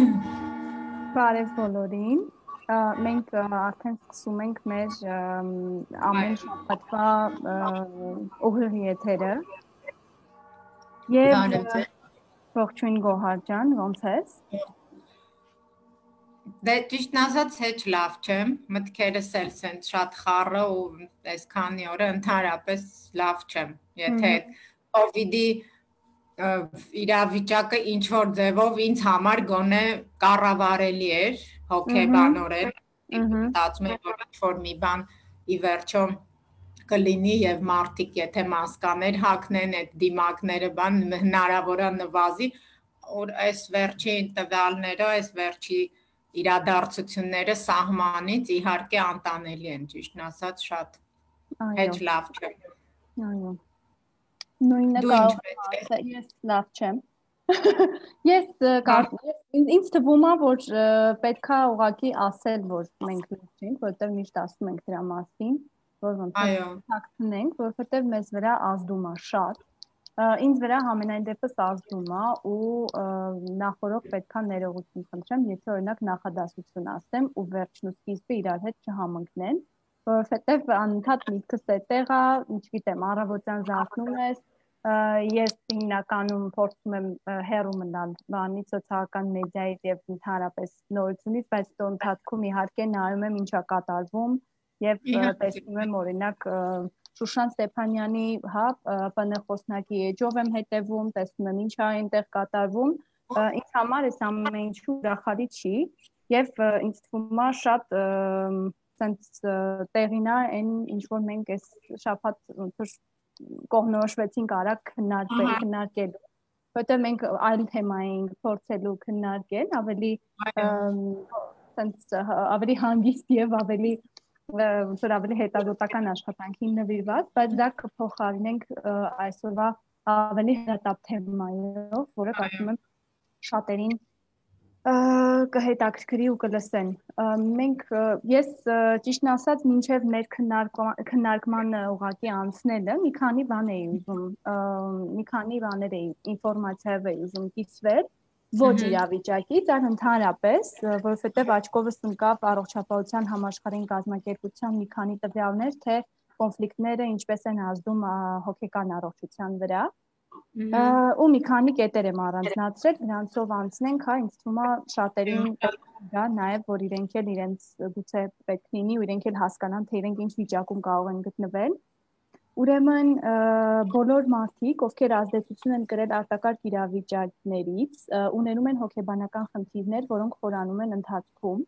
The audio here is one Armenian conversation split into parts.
Բարև բոլորին։ Մենք արդեն սկսում ենք մեր ամեն շաբաթվա ուղիղ եթերը։ Եվ ողջույն Գոհար ջան, ո՞նց ես։ Դե ճիշտ ասած հեչ լավ չեմ, մտքերս էլ սենց շատ խառը ու այս քանի օրը ընդհանրապես լավ չեմ։ Եթե COVID-ի իրավիճակը ինչ որ ձևով ինձ համար գոնե կառավարելի էր հոգեբանորեն, մտածում եմ որ ինչ որ մի բան ի վերջո կլինի եւ մարտիկ եթե մասկաներ հակնեն այդ դիմակները բան հնարավոր է նվազի որ այս վերջի տվյալները, այս վերջի իրադարձությունները սահմանից իհարկե անտանելի են, ճիշտն ասած, շատ հեչ լավ չէ։ Այո։ Նույնը կարող է, ես լավ չեմ։ Ես ինձ թվում է, որ պետքա ուղակի ասել, որ մենք լավ չենք, որովհետև միշտ ասում ենք դրա մասին, որ ոնց հակցնենք, որովհետև մեզ վրա ազդում է շատ ինձ վրա համենայն դեպս ազդում է ու նախորդ պետքա ներողություն խնդրեմ, եթե օրինակ նախադասություն ասեմ ու վերջն ու սկիզբը իրար հետ չհամընկնեն, որովհետև անընդհատ միտքս այդտեղ է, չգիտեմ, առավոտյան զարթնում ես, ես հիմնականում փորձում եմ հեռու մնալ բանից սոցիալական մեդիայից եւ ընդհանրապես նորությունից, բայց դու ընթացքում իհարկե նայում եմ ինչա կատարվում եւ տեսնում եմ օրինակ Շուշան Ստեփանյանի, հա, ՊՆ խոսնակի էջով եմ հետևում, տեսնում եմ ինչ է այնտեղ կատարվում։ Ինձ համար այս ամեն ինչու ուրախալի չի եւ ինձ թվում է շատ sense տեղին է այն ինչ որ մենք այս որ կողնորոշվեցինք արագ քննարկել, քննարկելու որտեղ մենք այլ թեմա էինք փորձելու քննարկել, ավելի sense ավելի հանգիստ եւ ավելի ոնց որ ավելի հետազոտական աշխատանքին նվիրված, բայց դա կփոխարինենք այսօրվա ավելի հրատապ թեմայով, որը կարծում եմ շատերին կհետաքրքրի ու կլսեն։ Մենք ես ճիշտն ասած, մինչև մեր քննարկման ուղակի անցնելը մի քանի բան էի ուզում, մի քանի բաներ էի ինֆորմացիա էի ուզում կիսվել ոչ իրավիճակից, այլ ընդհանրապես, որովհետև աչքովս ընկավ առողջապահության համաշխարհային կազմակերպության մի քանի տվյալներ, թե կոնֆլիկտները ինչպես են ազդում հոգեկան առողջության վրա։ ու մի քանի կետեր եմ առանձնացրել, նրանցով անցնենք, հա, ինձ թվում է շատերին դա նաև որ իրենք էլ իրենց գուցե պետք լինի ու իրենք էլ հասկանան, թե իրենք ինչ վիճակում կարող են գտնվել։ Ուրեմն բոլոր մարդիկ, ովքեր ազդեցություն են կրել արտակարգ իրավիճակներից, ունենում են հոգեբանական խնդիրներ, որոնք խորանում են ընթացքում։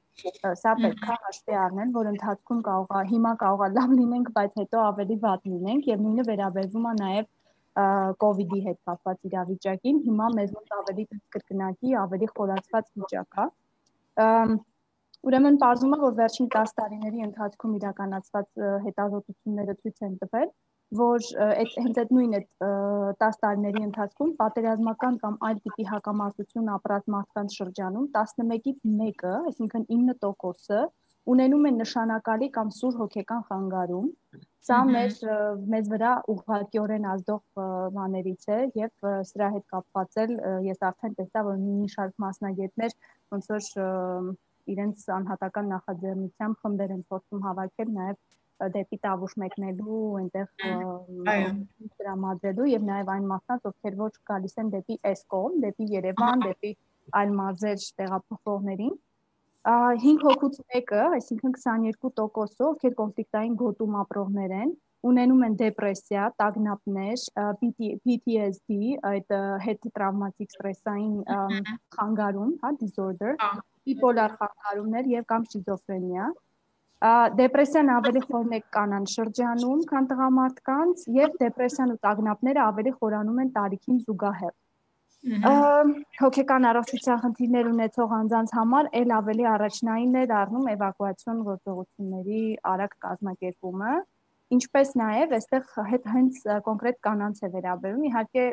Սա պետք է հաշվի առնել, որ ընթացքում կարող է հիմա կարող է լավ լինենք, բայց հետո ավելի վատ լինենք եւ նույնը վերաբերվում է նաեւ իդի հետ կապված իրավիճակին։ Հիմա մեզ մոտ ավելի կրկնակի, ավելի խորացված վիճակ է։ Ուրեմն բարձում է, որ վերջին 10 տարիների ընթացքում իրականացված հետազոտությունները ցույց են տվել, որ այդ հենց այդ նույն այդ 10 տարիների ընթացքում պատերազմական կամ այլ տիպի հակամարտություն ապրած մարդկանց շրջանում 11-ից 1-ը, այսինքն 9%-ը ունենում են նշանակալի կամ սուր հոգեկան խանգարում։ Սա մեր մեզ վրա ուղղակիորեն ազդող բաներից է եւ սրա հետ կապված էլ ես արդեն տեսա, որ մի շարք մասնագետներ ոնց որ իրենց անհատական նախաձեռնությամբ խմբեր են փորձում հավաքել նաեւ դեպի Տավուշ մեկնելու, այնտեղ դրամադրելու եւ նաեւ այն մարդկանց, ովքեր ոչ գալիս են դեպի Էսկոմ, դեպի Երևան, դեպի այլ մարզեր տեղափոխողներին 5 հոգուց մեկը, այսինքն 22%-ը, ովքեր կոնֆլիկտային գոտում ապրողներ են, ունենում են դեպրեսիա, տագնապներ, PTSD, այդ հետ տրավմատիկ ստրեսային խանգարում, հա, disorder, bipolar խանգարումներ եւ կամ շիզոֆրենիա, դեպրեսիան ավելի խորն է կանան շրջանում, քան տղամարդկանց եւ դեպրեսիան ու տագնապները ավելի խորանում են տարիքին զուգահեռ։ Հոգեկան առողջության խնդիրներ ունեցող անձանց համար ել ավելի առաջնային է դառնում էվակուացիոն գործողությունների արագ կազմակերպումը, ինչպես նաև այստեղ հետ հենց կոնկրետ կանանց է վերաբերում։ Իհարկե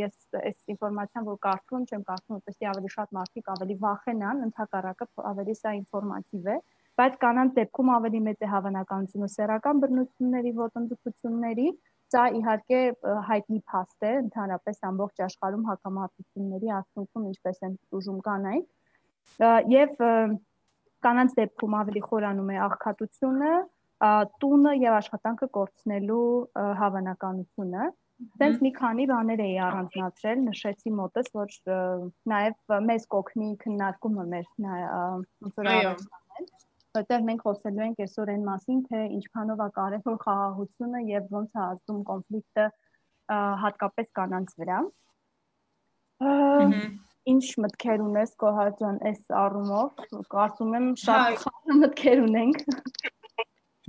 ես այս ինֆորմացիան որ կարդում չեմ կարդում, որպեսզի ավելի շատ մարդիկ ավելի վախենան, ընդհակառակը ավելի սա ինֆորմատիվ է, բայց կանանց դեպքում ավելի մեծ է հավանականությունը սեռական բռնությունների, ոտնձգությունների, սա իհարկե հայտնի փաստ է ընդհանրապես ամբողջ աշխարհում հակամարտությունների արդյունքում ինչպես են ուժում կանայք եւ կանանց դեպքում ավելի խորանում է աղքատությունը, տունը եւ աշխատանքը կորցնելու հավանականությունը Տենց մի քանի բաներ էի առանձնացրել, նշեցի մոտս, որ նաև մեզ կօգնի քննարկումը մեր ոնց որ առանձնանել, որտեղ մենք խոսելու ենք այսօր այն մասին, թե ինչքանով է կարևոր խաղաղությունը եւ ոնց է ազդում կոնֆլիկտը հատկապես կանանց վրա։ Ինչ մտքեր ունես Կոհար ջան այս առումով։ Կարծում եմ շատ մտքեր ունենք։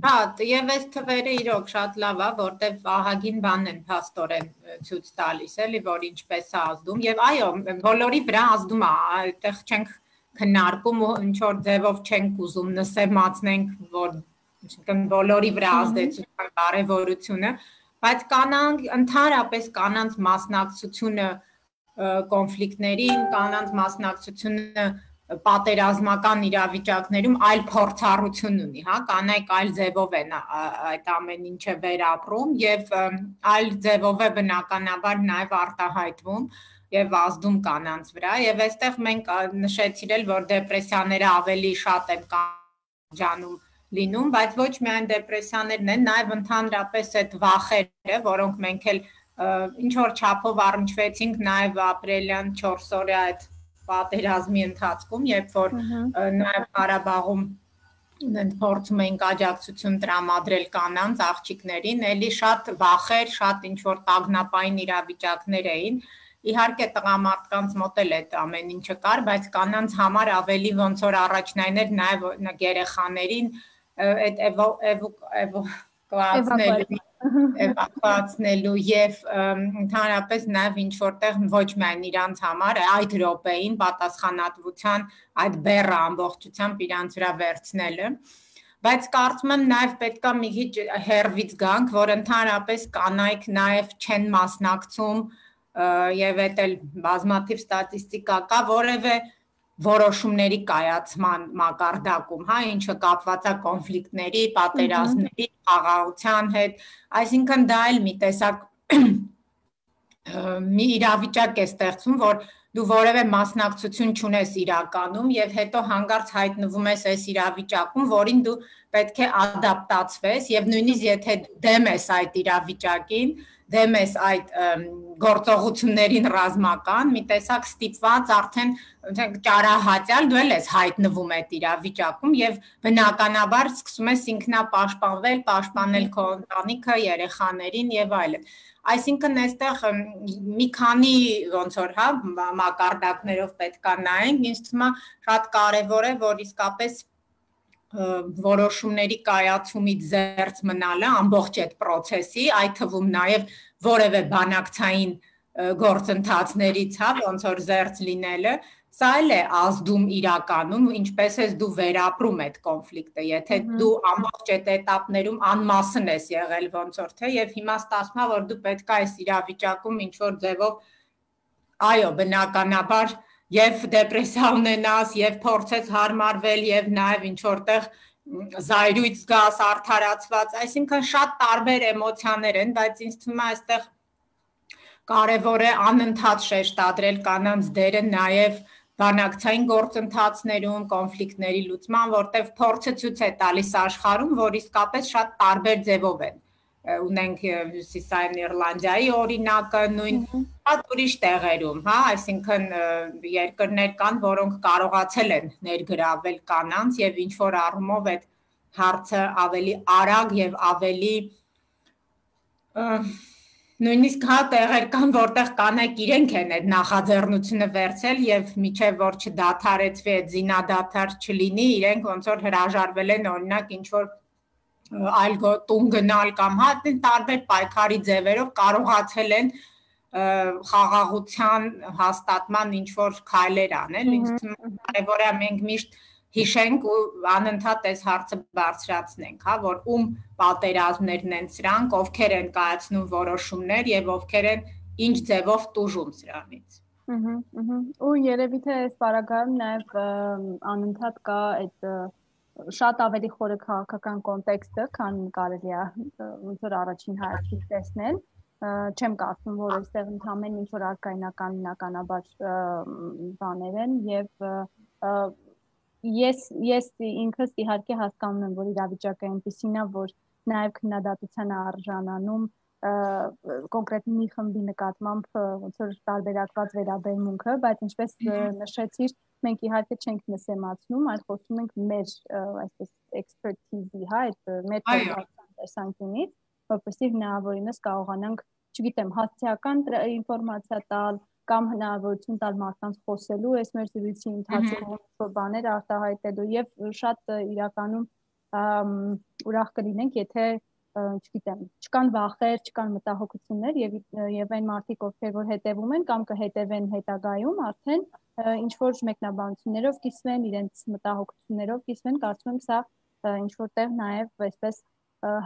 Հա, եւ այս թվերը իրոք շատ լավ է, որտեվ ահագին բանն են փաստորեն ցույց տալիս, էլի, որ ինչպես է ազդում եւ այո, բոլորի վրա ազդում է, այդտեղ չենք քննարկում ու ինչ որ ձևով չենք ուզում նսեմացնենք, որ այսինքն բոլորի վրա ազդեցության կարևորությունը, բայց կանանք ընդհանրապես կանանց մասնակցությունը կոնֆլիկտներին, կանանց մասնակցությունը պատերազմական իրավիճակներում այլ փորձառություն ունի, հա, կանայք այլ ձևով են այդ ամեն ինչը վերապրում եւ այլ ձևով է բնականաբար նաեւ արտահայտվում եւ ազդում կանանց վրա եւ այստեղ մենք նշեցիր էլ որ դեպրեսիաները ավելի շատ են կանջանում լինում, բայց ոչ միայն դեպրեսիաներն են, նաև ընդհանրապես այդ վախերը, որոնք մենք էլ ինչ որ չափով առնչվեցինք նաև ապրելյան 4 օրյա այդ պատերազմի ընթացքում, երբ որ նաև Ղարաբաղում ունեն փորձում էին աջակցություն տրամադրել կանանց աղջիկներին, ելի շատ վախեր, շատ ինչ որ տագնապային իրավիճակներ էին։ Իհարկե տղամարդկանց մոտ էլ այդ ամեն ինչը կար, բայց կանանց համար ավելի ոնց որ առաջնային էր նաև երեխաներին այդ էվակուացնելու էվակուացնելու եւ ընդհանրապես նաեւ ինչ որտեղ ոչ միայն իրանց համար այդ րոպեին պատասխանատվության այդ բեռը ամբողջությամբ իրանց վրա վերցնելը բայց կարծում եմ նաև պետքա մի քիչ հերվից գանք, որ ընդհանրապես կանայք նաև չեն մասնակցում եւ այդ էլ բազմաթիվ ստատիստիկա կա, որևէ որոշումների կայացման մակարդակում, հա, ինչը կապված է կոնֆլիկտների, պատերազմների, խաղաղության հետ, այսինքն դա էլ մի տեսակ մի իրավիճակ է ստեղծում, որ դու որևէ մասնակցություն չունես իրականում եւ հետո հանգարց հայտնվում ես այս իրավիճակում, որին դու պետք է ադապտացվես եւ նույնիսկ եթե դեմ ես այդ իրավիճակին, դեմ ես այդ գործողություններին ռազմական, մի տեսակ ստիպված արդեն ասենք ճարահատյալ դու ես հայտնվում այդ իրավիճակում եւ բնականաբար սկսում ես ինքնապաշտպանվել, պաշտպանել քո ընտանիքը, երեխաներին եւ այլն։ Այսինքն այստեղ մի քանի ոնց որ հա մակարդակներով պետքա նայենք, ինձ թվում է շատ կարեւոր է, որ իսկապես որոշումների կայացումից զերծ մնալը ամբողջ այդ process-ի, այդ թվում նաև որևէ բանակցային գործընթացներից, հա, ոնց որ զերծ լինելը, սա էլ է ազդում իրականում, ինչպես ես դու վերապրում այդ կոնֆլիկտը, եթե դու ամբողջ այդ этаպներում անմասն ես եղել ոնց որ թե եւ հիմա ստացվում է որ դու պետք է այս իրավիճակում ինչ որ ձևով այո, բնականաբար եւ դեպրեսիա ունենաս եւ փորձես հարմարվել եւ նաեւ ինչ որտեղ զայրույթ զգաս արդարացված, այսինքն շատ տարբեր էմոցիաներ են, բայց ինձ թվում է այստեղ կարևոր է անընդհատ շեշտադրել կանանց դերը նաեւ բանակցային գործընթացներում, կոնֆլիկտների լուծման, որտեղ փորձը ցույց է տալիս աշխարհում, որ իսկապես շատ տարբեր ձևով են ունենք Հյուսիսային Իռլանդիայի օրինակը, նույն շատ ուրիշ տեղերում, հա, այսինքն երկրներ կան, որոնք կարողացել են ներգրավել կանանց եւ ինչ որ առումով այդ հարցը ավելի արագ եւ ավելի նույնիսկ հա տեղեր կան, որտեղ կանայք իրենք են այդ նախաձեռնությունը վերցել եւ միջև որ չդադարեցվի այդ զինադադար չլինի, իրենք ոնց որ հրաժարվել են օրինակ ինչ որ այլ տուն գնալ կամ հա տարբեր պայքարի ձևերով կարողացել են խաղաղության հաստատման ինչ որ քայլեր անել։ Ինձ կարևոր է մենք միշտ հիշենք ու անընդհատ այս հարցը բարձրացնենք, հա, որ ում պատերազմներն են սրանք, ովքեր են կայացնում որոշումներ եւ ովքեր են ինչ ձևով տուժում սրանից։ Ուհ, ուհ։ Ու երևի թե այս параգրաֆում նաեւ անընդհատ կա այդ շատ ավելի խորը քաղաքական կոնտեքստը, քան կարելի է ոնց որ առաջին հայացքից տեսնել չեմ կարծում, որ այստեղ ընդհանրեն ինչ որ արկայնական բնականաբար բաներ են եւ ես ես ինքս իհարկե հասկանում եմ, որ իրավիճակը այնպեսին է, որ նաև քննադատության արժանանում կոնկրետ մի խմբի նկատմամբ ոնց որ տարբերակված վերաբերմունքը, բայց ինչպես նշեցիր, մենք իհարկե չենք նսեմացնում, այլ խոսում ենք մեր այսպես expertise-ի, հա, այդ մեր տեսանկյունից, որպեսզի հնարավորինս կարողանանք, չգիտեմ, հասցեական ինֆորմացիա տալ, կամ հնարավորություն տալ մարդկանց խոսելու այս մեր զրույցի ընթացքում բաներ արտահայտելու եւ շատ իրականում ուրախ կլինենք, եթե չգիտեմ, չկան վախեր, չկան մտահոգություններ եւ եւ այն մարդիկ, ովքեր որ հետեւում են կամ կհետևեն հետագայում, արդեն ինչ որ մեկնաբանություններով կիսվեն, իրենց մտահոգություններով կիսվեն, կարծում եմ սա ինչ որտեղ նաեւ այսպես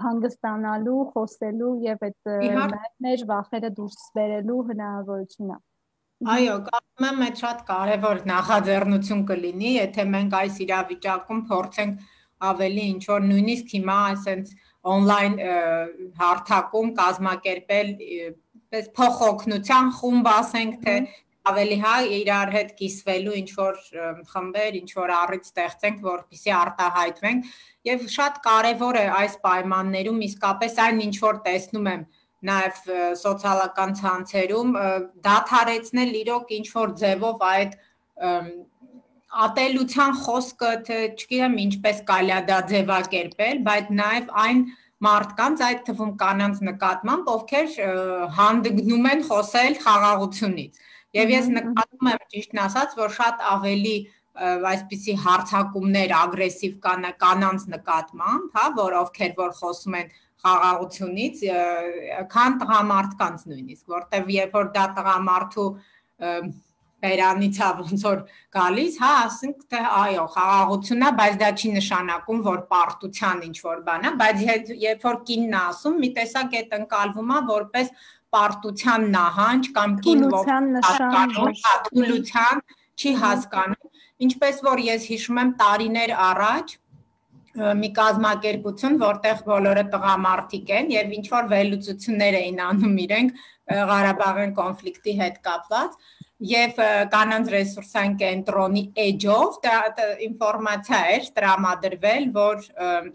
հանգստանալու, խոսելու եւ այդ մեր վախերը դուրս բերելու հնարավորություն է։ Այո, կարծում եմ այդ շատ կարևոր նախաձեռնություն կլինի, եթե մենք այս իրավիճակում փորձենք ավելի ինչ որ նույնիսկ հիմա այսենց on-line հարթակում կազմակերպել պես փոխօգնության խումբ ասենք թե ավելի հա իրար հետ կիսվելու ինչ որ խմբեր, ինչ որ առիթ ստեղծենք, որպեսզի արտահայտվենք եւ շատ կարեւոր է այս պայմաններում իսկապես այն ինչ որ տեսնում եմ նաև սոցիալական ցանցերում դադարեցնել իրոք ինչ որ ձևով այդ ատելության խոսքը թե չգիտեմ ինչպես կարելի է դա ձևակերպել, բայց նաև այն մարդկանց այդ թվում կանանց նկատմամբ, ովքեր հանդգնում են խոսել խաղաղությունից։ Եվ ես նկատում եմ ճիշտն ասած, որ շատ ավելի այսպիսի հարցակումներ ագրեսիվ կան կանանց նկատմամբ, հա, որ ովքեր որ խոսում են խաղաղությունից, քան տղամարդկանց նույնիսկ, որտեվ երբ որ դա տղամարդու բերանից է ոնց որ գալիս, հա, ասենք թե այո, խաղաղությունն է, բայց դա չի նշանակում, որ պարտության ինչ որ բան է, բայց երբ որ կինն ասում, մի տեսակ այդ ընկալվում է որպես պարտության նահանջ կամ կին ոգի չի հասկանում, ինչպես որ ես հիշում եմ տարիներ առաջ մի կազմակերպություն, որտեղ բոլորը տղամարդիկ են եւ ինչ որ վերլուծություններ էին անում իրենք Ղարաբաղյան կոնֆլիկտի հետ կապված եւ կանանց ռեսուրսային կենտրոնի էջով դա ինֆորմացիա էր տրամադրվել, որ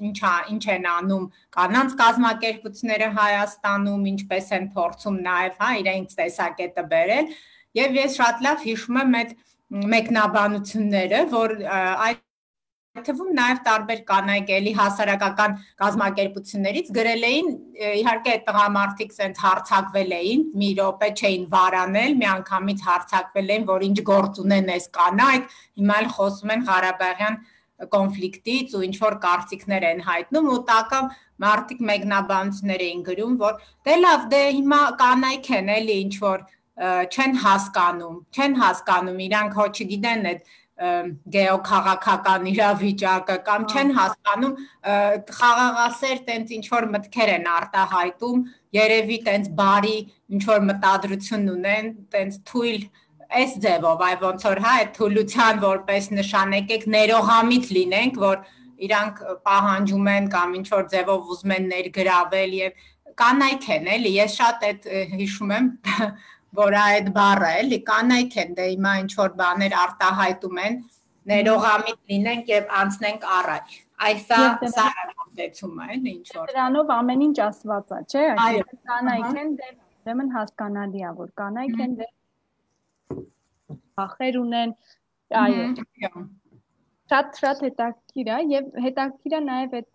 ինչա ինչ են անում կանանց կազմակերպությունները Հայաստանում, ինչպես են փորձում նաեւ հա իրենց տեսակետը բերել եւ ես շատ լավ հիշում եմ այդ մեկնաբանությունները, որ այդ թվում նաև տարբեր կանայք էլի հասարակական կազմակերպություններից գրել էին իհարկե այդ տղամարդիկ սենց հարցակվել էին մի րոպե չէին վարանել միանգամից հարցակվել էին որ ինչ գործ ունեն այս կանայք հիմա էլ խոսում են Ղարաբաղյան կոնֆլիկտից ու ինչ որ կարծիքներ են հայտնում ու տակա մարդիկ մեկնաբանություններ էին գրում որ դե լավ դե հիմա կանայք են էլի ինչ որ չեն հասկանում չեն հասկանում իրանք հո չգիտեն այդ գեոքաղաքական իրավիճակը կամ չեն հասկանում խաղաղասեր տենց ինչ որ մտքեր են արտահայտում երևի տենց բարի ինչ որ մտադրություն ունեն տենց թույլ այս ձևով այ ոնց որ հա այդ թուլության որպես նշան եկեք ներողամիտ լինենք որ իրանք պահանջում են կամ ինչ որ ձևով ուզում են ներգրավել եւ կանայք են էլի ես շատ այդ հիշում եմ որ այդ բառը էլի կանայք են դե հիմա ինչ որ բաներ արտահայտում են ներողամիտ լինենք եւ անցնենք առաջ այսա սա մտածում է ինչ որ դրանով ամեն ինչ ասված է չէ այսինքն կանայք են դե ուրեմն հասկանալի է որ կանայք են դե ախեր ունեն այո շատ շատ հետաքրքիր է եւ հետաքրքիր է նաեւ այդ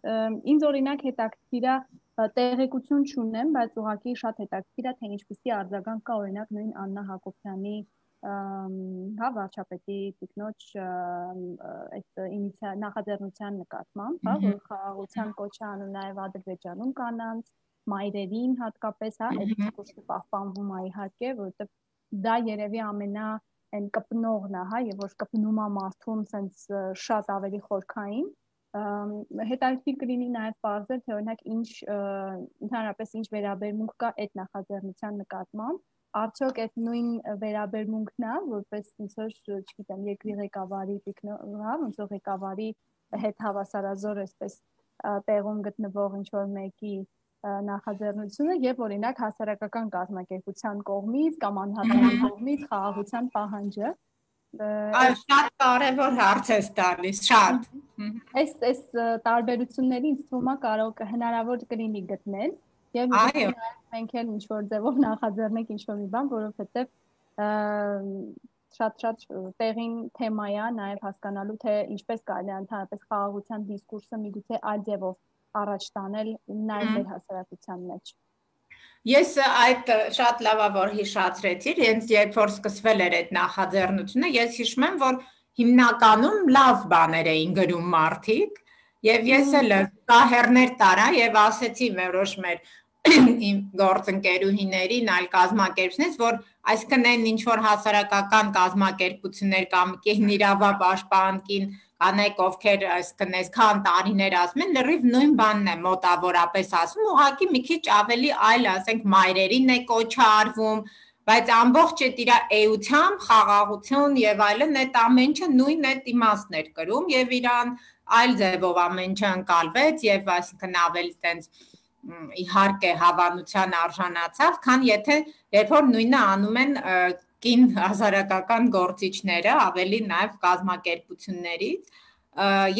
ինձ օրինակ հետաքրքիր է տեղեկություն չունեմ, բայց ուղղակի շատ հետաքրքիր է, թե ինչպեսի արձագանք կա օրինակ նույն Աննա Հակոբյանի հա վարչապետի տիկնոջ այդ ինիցիա նախաձեռնության նկատմամբ, հա, որ խաղաղության կոչ է անում նաև Ադրբեջանում կանանց մայրերին հատկապես, հա, այդ դիսկուրսը պահպանվում է իհարկե, որովհետև դա երևի ամենա այն կպնողն է, հա, եւ որ կպնում է մարդուն sense շատ ավելի խորքային, հետաքրքիր կլինի նաև բարձր թե օրինակ ինչ ընդհանրապես ինչ վերաբերմունք կա այդ նախաձեռնության նկատմամբ արդյոք այդ նույն վերաբերմունքն է որպես ոնց որ չգիտեմ երկրի ղեկավարի հա ոնց որ ղեկավարի հետ հավասարազոր այսպես տեղում գտնվող ինչ որ մեկի նախաձեռնությունը եւ օրինակ հասարակական կազմակերպության կողմից կամ անհատական կողմից խաղաղության պահանջը Այո, շատ կարևոր հարց է տալիս, շատ։ Այս այս տարբերությունների ինձ թվում է կարող հնարավոր կլինի գտնել եւ մենք էլ ինչ որ ձևով նախաձեռնենք ինչ որ մի բան, որովհետեւ շատ-շատ տեղին թեմա է նաև հասկանալու թե ինչպես կարելի է ընդհանրապես խաղաղության դիսկուրսը միգուցե այլ ձևով առաջ տանել նաև մեր հասարակության մեջ։ Ես այդ շատ լավա որ հիշացրեցիր, հենց երբ որ սկսվել էր այդ նախաձեռնությունը, ես հիշում եմ, որ հիմնականում լավ բաներ էին գրում մարդիկ, եւ ես էլ կահերներ տարա եւ ասեցի որոշ մեր իմ գործընկերուհիներին, այլ կազմակերպությունից, որ այսինքն այն ինչ որ հասարակական կազմակերպություններ կամ կին իրավապաշտպան, կին կանայք ովքեր այսինքն այսքան տարիներ ասում են, լրիվ նույն բանն է մոտավորապես ասում, ուղղակի մի քիչ ավելի այլ, ասենք, մայրերին է կոչը արվում, բայց ամբողջ այդ իր էությամբ, խաղաղություն եւ այլն այդ ամենը նույն այդ իմաստն էր կրում եւ իրան այլ ձևով ամեն ինչ ընկալվեց եւ այսինքն ավելի տենց իհարկե հավանության արժանացավ, քան եթե երբ որ նույնը անում են կին հասարակական գործիչները, ավելի նաև կազմակերպություններից,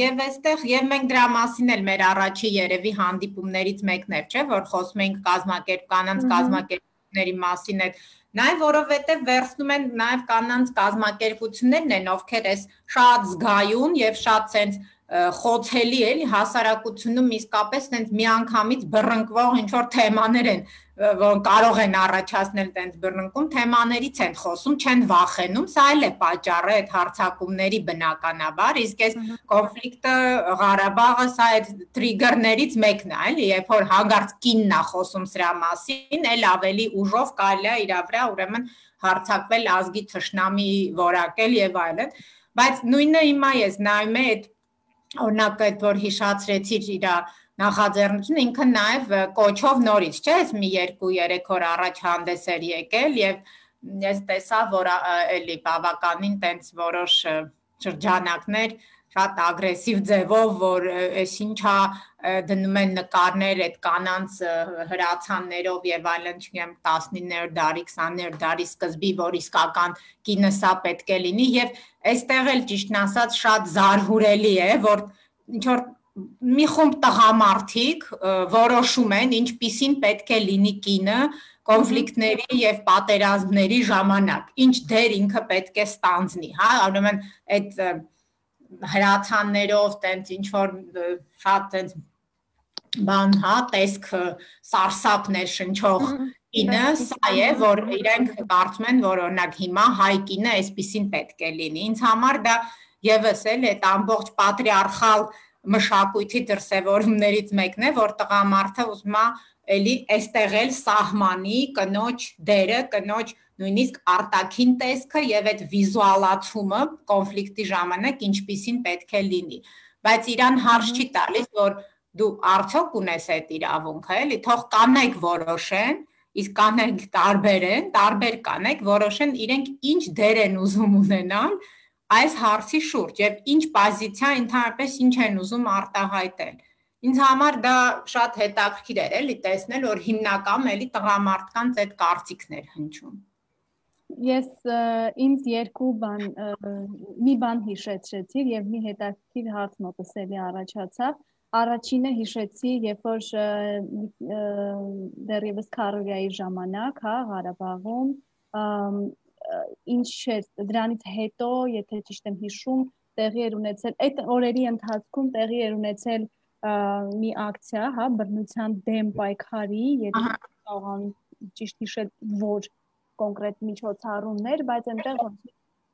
եւ այստեղ եւ մենք դրա մասին էլ մեր առաջի երևի հանդիպումներից մեկն էր, չէ, որ խոսում ենք կազմակերպ կանանց կազմակերպությունների մասին այդ Նաև որովհետև վերցնում են նաև կանանց կազմակերպություններն են, ովքեր էս շատ զգայուն եւ շատ sense խոցելի էլի հասարակությունում իսկապես տենց միանգամից բռնկվող ինչ որ թեմաներ են որ կարող են առաջացնել տենց բռնկում թեմաներից են խոսում չեն վախենում սա էլ է պատճառը այդ հարցակումների բնականաբար իսկ այս կոնֆլիկտը Ղարաբաղը սա այդ տրիգերներից մեկն է էլի երբ որ հանգարց կինն է խոսում սրա մասին էլ ավելի ուժով կարելի է իր վրա ուրեմն հարցակվել ազգի թշնամի որակել եւ այլն բայց նույնը հիմա ես նայում եմ այդ օրինակ այդ որ հիշացրեցիր իր նախաձեռնությունը ինքը նաև կոչով նորից, չէ՞, այս մի 2-3 օր առաջ հանդես էր եկել եւ ես տեսա, որ էլի բավականին տենց որոշ շրջանակներ շատ ագրեսիվ ձևով, որ այս ինչա դնում են նկարներ այդ կանանց հրացաններով եւ այլն, չգիտեմ 19-րդ դարի, 20-րդ դարի սկզբի, որ իսկական կինը սա պետք է լինի եւ այստեղ էլ ճիշտն ասած շատ զարհուրելի է, որ ինչ որ մի խումբ տղամարդիկ որոշում են ինչպիսին պետք է լինի կինը կոնֆլիկտների եւ պատերազմների ժամանակ, ինչ դեր ինքը պետք է ստանձնի, հա, ուրեմն այդ հրացաններով տենց ինչ որ շատ տենց բան հա տեսք սարսափներ շնչող ինը սա է որ իրենք կարծում են որ օրինակ հիմա հայ կինը այսպեսին պետք է լինի ինձ համար դա եւս էլ այդ ամբողջ պատրիարխալ մշակույթի դրսևորումներից մեկն է որ տղամարդը ուզում է էլի այստեղ էլ սահմանի կնոջ դերը կնոջ նույնիսկ արտաքին տեսքը եւ այդ վիզուալացումը կոնֆլիկտի ժամանակ ինչպիսին պետք է լինի բայց իրան հարց չի տալիս որ դու արդյոք ունես այդ իրավունքը էլի թող կանայք որոշեն իսկ կանայք տարբեր են տարբեր կանայք որոշեն իրենք ինչ դեր են ուզում ունենալ այս հարցի շուրջ եւ ինչ պոզիցիա ընդհանրապես ինչ են ուզում արտահայտել ինձ համար դա շատ հետաքրքիր էր էլի տեսնել որ հիմնական էլի տղամարդկանց այդ կարծիքներ հնչում Ես ինձ երկու բան մի բան հիշեցրեցի եւ մի հետաքրքիր հարց մոտսելի առաջացավ։ Առաջինը հիշեցի, երբ որ դեռևս Քարորիայի ժամանակ, հա, Ղարաբաղում ինչ է դրանից հետո, եթե ճիշտ եմ հիշում, տեղի էր ունեցել այդ օրերի ընթացքում տեղի էր ունեցել մի ակցիա, հա, բռնության դեմ պայքարի, եթե կարող ճիշտ հիշել, որ կոնկրետ միջոցառումներ, բայց այնտեղ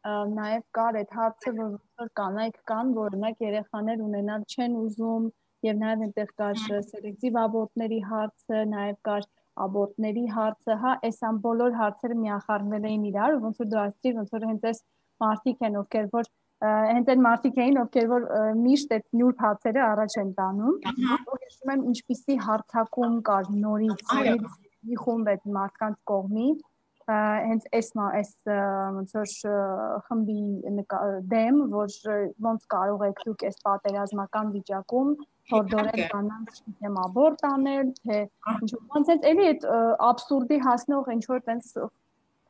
նաև կար այդ հարցը, որ որ կանայք կան, որ օրինակ երեխաներ ունենալ չեն ուզում եւ նաև այնտեղ կար սելեկտիվ աբորտների հարցը, նաև կար աբորտների հարցը, հա, այս ամ բոլոր հարցերը միախառնել էին իրար, ոնց որ դու ասացիր, ոնց որ հենց այս մարտիկ են, ովքեր որ հենց այն մարտիկ էին, ովքեր որ միշտ այդ նյուրբ հարցերը առաջ են տանում, որ հիշում եմ ինչպիսի հարցակում կար նորից մի խումբ այդ մարդկանց կողմից հենց այս այս ոնց որ խմբի դեմ, որ ոնց կարող եք դուք այս պատերազմական վիճակում հորդորել կանանց չգիտեմ աբորտ անել, թե ինչ ոնց էլի այդ աբսուրդի հասնող ինչ որ տենց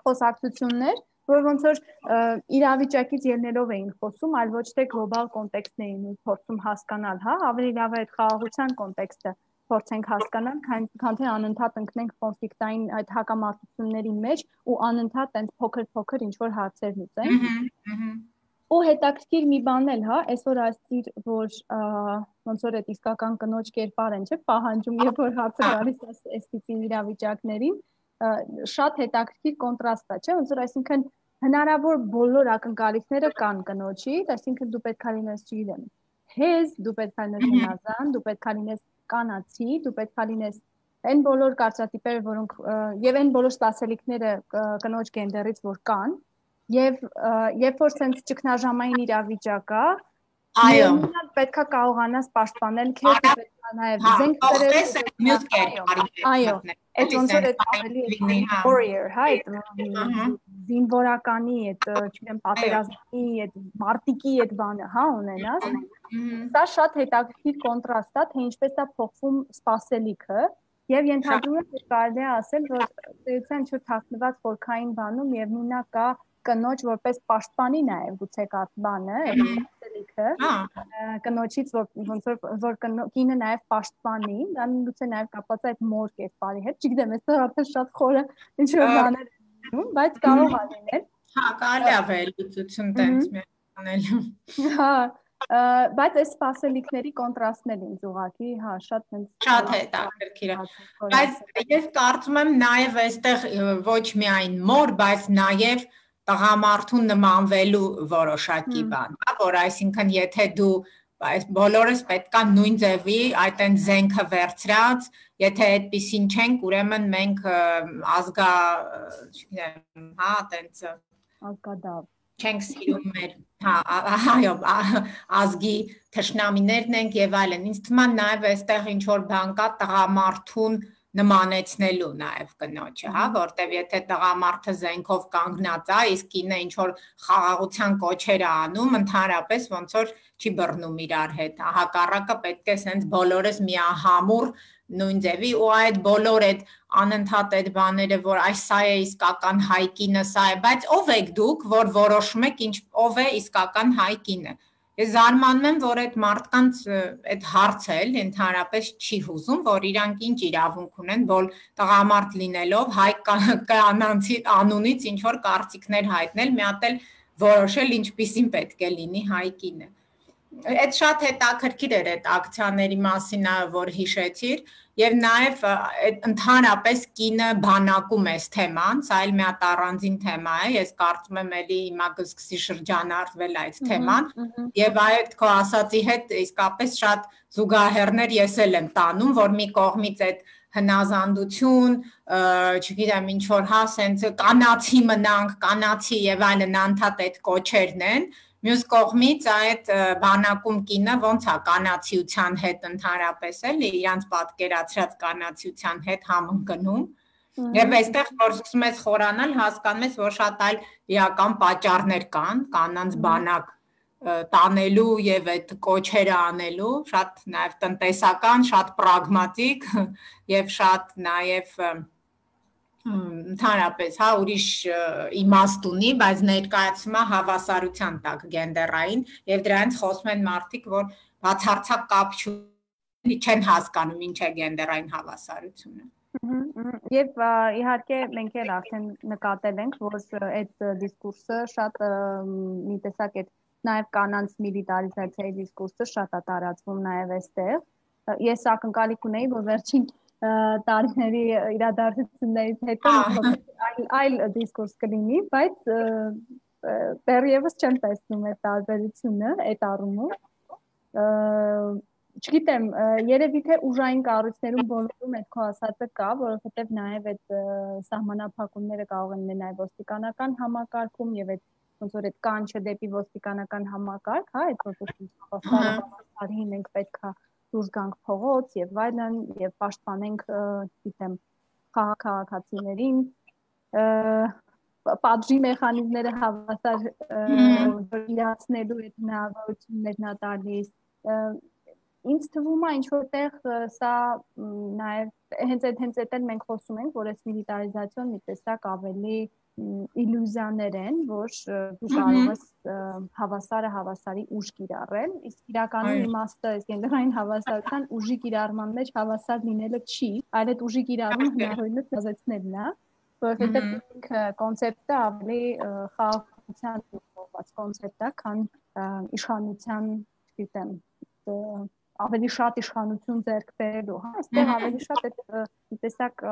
խոսակցություններ որ ոնց որ իրավիճակից ելնելով էին խոսում, այլ ոչ թե գլոբալ կոնտեքստն էին փորձում հասկանալ, հա, ավելի լավ է այդ խաղաղության կոնտեքստը փորձենք հասկանալ, քան քան թե անընդհատ ընկնենք կոնֆլիկտային այդ հակամարտությունների մեջ ու անընդհատ այնց փոքր-փոքր ինչ որ հարցեր լուծենք։ Ու հետաքրքիր մի բան էլ, հա, այսօր ասիր, որ ոնց որ այդ իսկական կնոջ կերպար են, չէ՞, պահանջում, երբ որ հարցը գալիս է այս տիպի իրավիճակներին, շատ հետաքրքիր կոնտրաստ է, չէ՞, ոնց որ այսինքն հնարավոր բոլոր ակնկալիքները կան կնոջից, այսինքն դու պետք է լինես, չգիտեմ, հեզ, դու պետք է լինես հնազան, դու պետք է լինես կանացի, դու պետք է լինես այն բոլոր կարծրատիպերը, որոնք եւ այն բոլոր սպասելիքները կնոջ գենդերից որ կան, եւ երբ որ sense ճգնաժամային իրավիճակ Այո։ Միանալ պետքա կարողանաս պաշտպանել քեզ, պետքա նաև զենք դրես։ Մյուս կերպարի։ Այո։ Այդ ոնց որ այդ ավելի warrior, հա, այդ զինվորականի, այդ չգիտեմ, պատերազմի, այդ մարտիկի այդ բանը, հա, ունենաս։ Սա շատ հետաքրքիր կոնտրաստ է, թե ինչպես է փոխվում սпасելիքը։ Եվ ենթադրում եմ, որ կարելի է ասել, որ ծեյցան չթաքնված որքային բանում եւ նույնա կա կնոջ որպես պաշտպանի նաև գուցե կատ բանը, այդելիքը կնոջից որ ոնց որ որ կինը նաև պաշտպանի, դա գուցե նաև կապված է այդ մոր կերպարի հետ։ Չգիտեմ, այստեղ արդեն շատ խորը ինչ որ բաներ են, բայց կարող է լինել։ Հա, կարելի է վերլուծություն տենց մի անել։ Հա, բայց այս սպասելիքների կոնտրաստներ ինձ ուղակի, հա, շատ հենց շատ է։ Բայց ես կարծում եմ նաև այստեղ ոչ միայն մոր, բայց նաև տղամարդուն նմանվելու որոշակի բան, հա, որ այսինքն եթե դու այս բոլորս պետքա նույն ձևի այդ այն զենքը վերցրած, եթե այդպեսին չենք, ուրեմն մենք ազգա, չգիտեմ, հա, տենց ազգադավ չենք սիրում մեր հա այո ազգի թշնամիներն ենք եւ այլն ինձ թվում է նաեւ այստեղ ինչ որ բան կա տղամարդուն նմանեցնելու նաև կնոջը, հա, որտեվ եթե տղամարդը զենքով կանգնած է, իսկ կինը ինչ որ խաղաղության կոչեր է անում, ընդհանրապես ոնց որ չի բռնում իրար հետ։ Հակառակը պետք է սենց բոլորս միահամուռ նույն ձևի ու այդ բոլոր այդ անընդհատ այդ բաները որ այս սա է իսկական հայկինը սա է բայց ով եք դուք որ որոշում եք ինչ ով է իսկական հայկինը Ես զարմանում եմ, որ այդ մարդկանց այդ հարցը էլ ընդհանրապես չի հուզում, որ իրանք ինչ իրավունք ունեն, որ տղամարդ լինելով հայ կանանցի անունից ինչ որ կարծիքներ հայտնել, մի հատ էլ որոշել ինչպիսին պետք է լինի հայկինը։ Այդ շատ հետաքրքիր էր այդ ակցիաների մասին, որ հիշեցիր, Եվ նաև ընդհանրապես կինը բանակում է թեման, սա էլ մի հատ առանձին թեմա է, ես կարծում եմ էլի հիմա կսկսի շրջանառվել այդ թեման, եւ այդ քո ասացի հետ իսկապես շատ զուգահեռներ ես էլ եմ տանում, որ մի կողմից այդ հնազանդություն, չգիտեմ, ինչ որ հա, սենց կանացի մնանք, կանացի եւ այլն անդադ այդ կոչերն են, Մյուս կողմից այդ բանակում կինը ոնց է կանացիության հետ ընդհանրապես էլի իրանց պատկերացրած կանացիության հետ համընկնում Եվ այստեղ որ սկսում ես խորանալ, հասկանում ես, որ շատ այլ իրական պատճառներ կան կանանց բանակ տանելու եւ այդ կոչերը անելու, շատ նաեւ տնտեսական, շատ պրագմատիկ եւ շատ նաեւ և ընդհանրապես, հա, ուրիշ իմաստ ունի, բայց ներկայացումա հավասարության տակ գենդերային եւ դրանից խոսում են մարդիկ, որ բացարձակ կապ չեն հասկանում ինչ է գենդերային հավասարությունը։ Եվ իհարկե մենք էլ արդեն նկատել ենք, որ այդ դիսկուրսը շատ մի տեսակ այդ նաև կանանց միլիտարիզացիայի դիսկուրսը շատ է տարածվում նաև այստեղ։ Ես ակնկալիք ունեի, որ վերջին տարիների իրադարձություններից հետո այլ այլ դիսկուրս կլինի, բայց դեռևս չեմ տեսնում այդ տարբերությունը այդ առումով չգիտեմ, երևի թե ուժային կառույցներում բոլորում այդ քո ասածը կա, որովհետև նաև այդ սահմանափակումները կարող են լինել ոստիկանական համակարգում եւ այդ ոնց որ այդ կանչը դեպի ոստիկանական համակարգ, հա, այդ process-ը հավասարին մենք պետքա դուրս գանք փողոց եւ այլն եւ պաշտպանենք, գիտեմ, քաղաքացիներին պատժի մեխանիզմները հավասար իրացնելու այդ հնարավորություններն ա տալիս ինձ թվում է ինչ որտեղ սա նաև հենց այդ հենց այդ էլ մենք խոսում ենք որ այս միլիտարիզացիոն մի տեսակ ավելի իլյուզիաներ են, որ դու կարող ես հավասարը հավասարի ուժ կիրառել, իսկ իրականում իմաստը այս կենտրոնային հավասարության ուժի կիրառման մեջ հավասար լինելը չի, այլ այդ ուժի կիրառումը հնարավորինս նազեցնելն է, որովհետև կոնցեպտը ավելի խաղաղության ուղղված կոնցեպտ է, քան իշխանության, չգիտեմ, ավելի շատ իշխանություն ձեռք բերելու, հա, այստեղ ավելի շատ այդ տեսակ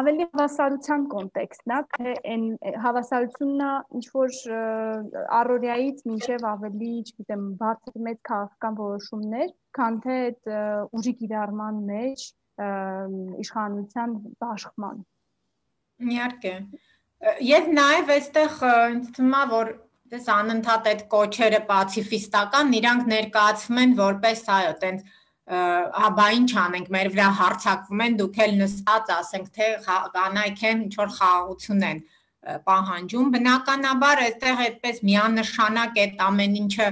ավելի հավասարության կոնտեքստն է, թե այն հավասարությունն է ինչ որ առօրյայից մինչև ավելի, չգիտեմ, բարձր մեծ քաղաքական որոշումներ, քան թե այդ ուժի կիրառման մեջ իշխանության բաշխման։ Իհարկե։ Եվ նաև այստեղ ինձ թվում է, որ դες անընդհատ այդ կոչերը պացիֆիստական, իրանք ներկայացվում են որպես այո, տենց հա բա ինչ անենք, մեր վրա հարցակվում են, դուք էլ նստած ասենք թե կանայք են ինչ որ խաղաղություն են պահանջում, բնականաբար այդտեղ այդպես միանշանակ այդ ամեն ինչը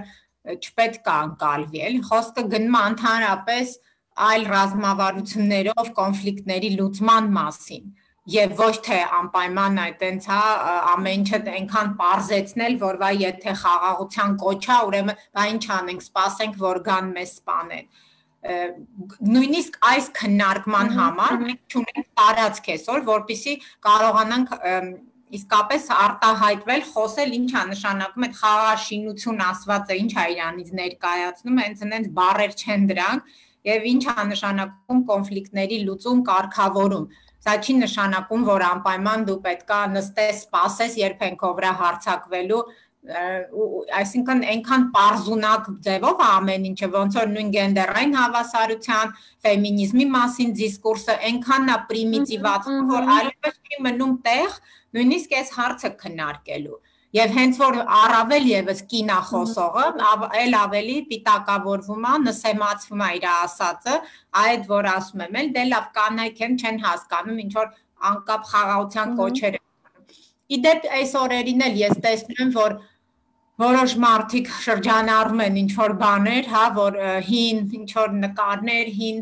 չպետք է անկալվի, էլի խոսքը գնում է ընդհանրապես այլ ռազմավարություններով կոնֆլիկտների լուծման մասին եւ ոչ թե անպայման այտենց հա ամեն ինչը այնքան parzեցնել որ վայ եթե խաղաղության կոչա ուրեմն բա ինչ անենք սպասենք որ գան մեզ սպանեն նույնիսկ այս քննարկման համար մենք ունենք տարածք այսօր, որpիսի կարողանանք իսկապես արտահայտվել, խոսել ինչա նշանակում այդ խաղաշինություն ասվածը ինչա իրանից ներկայացնում, հենց այնց բառեր չեն դրանք եւ ինչա նշանակում կոնֆլիկտների լուծում, կարգավորում։ Սա չի նշանակում, որ անպայման դու պետքա նստես, սպասես, երբ են քո վրա հարցակվելու այսինքն այնքան པարզունակ ձևով ամեն ինչը ոնց որ նույն գենդերային հավասարության, ֆեմինիզմի մասին դիսկուրսը այնքանն է պրիմիտիվացում, որ այլևս չի մնում տեղ նույնիսկ այս հարցը քննարկելու։ Եվ հենց որ առավել եւս կինա խոսողը այլ ավելի պիտակավորվում է, նսեմացվում է իր ասածը, այդ որ ասում եմ, էլ դե լավ կանայք են չեն հասկանում ինչ որ անկապ խաղաղության կոչեր Իդեպ այս օրերին էլ ես տեսնում եմ, որ որոշ մարդիկ շրջանառում են ինչ որ բաներ, հա, որ հին ինչ որ նկարներ, հին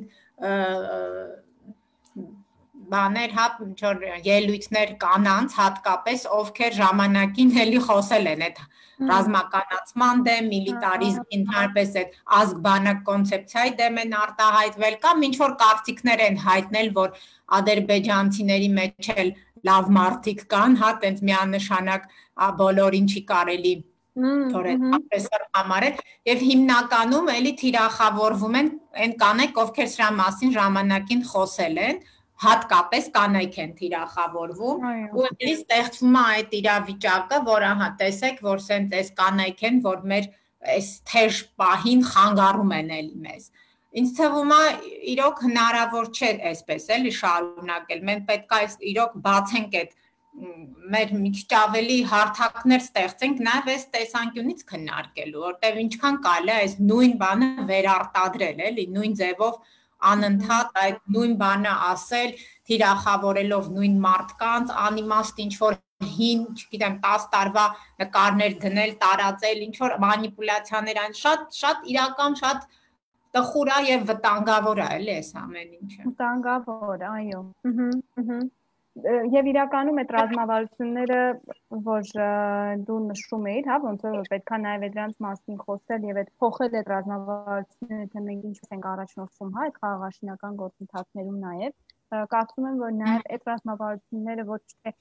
բաներ, հա, ինչ որ ելույթներ կանանց հատկապես, ովքեր ժամանակին էլի խոսել են այդ ռազմականացման դեմ, միլիտարիզմի ընդհանրապես այդ ազգ-բանակ կոնցեպցիայի դեմ են արտահայտվել կամ ինչ որ կարծիքներ են հայտնել, որ ադրբեջանցիների մեջ էլ լավ մարդիկ կան, հա, տենց միանշանակ բոլորին չի կարելի թոր այդ պրոֆեսոր համարել եւ հիմնականում էլի թիրախավորվում են այն կանայք, ովքեր սրա մասին ժամանակին խոսել են, հատկապես կանայք են թիրախավորվում ու էլի ստեղծվում է այդ իրավիճակը, որ ահա տեսեք, որ սենց այս կանայք են, որ մեր այս թեժ պահին խանգարում են էլի մեզ ինձ թվում է իրոք հնարավոր չէ այսպես էլի շարունակել։ Մենք պետք է իրոք բացենք այդ մեր մի քիչ ավելի հարթակներ ստեղծենք նաև այս տեսանկյունից քննարկելու, որտեվ ինչքան կարելի է այս նույն բանը վերարտադրել, էլի նույն ձևով անընդհատ այդ նույն բանը ասել, թիրախավորելով նույն մարդկանց, անիմաստ ինչ որ հին, չգիտեմ, 10 տարվա նկարներ դնել, տարածել, ինչ որ մանիպուլյացիաներ այն շատ շատ իրական շատ տխուր է եւ վտանգավոր է, էլի այս ամեն ինչը։ Վտանգավոր, այո։ Ահա, ահա եւ իրականում այդ ռազմավարությունները, որ դու նշում էիր, հա, ոնց որ պետքա նաեւ դրանց մասին խոսել եւ այդ փոխել այդ ռազմավարությունները, թե մենք ինչ ենք առաջնորդում, հա, այդ խաղաղաշինական գործընթացներում նաեւ կարծում եմ, որ նաեւ այդ ռազմավարությունները ոչ թե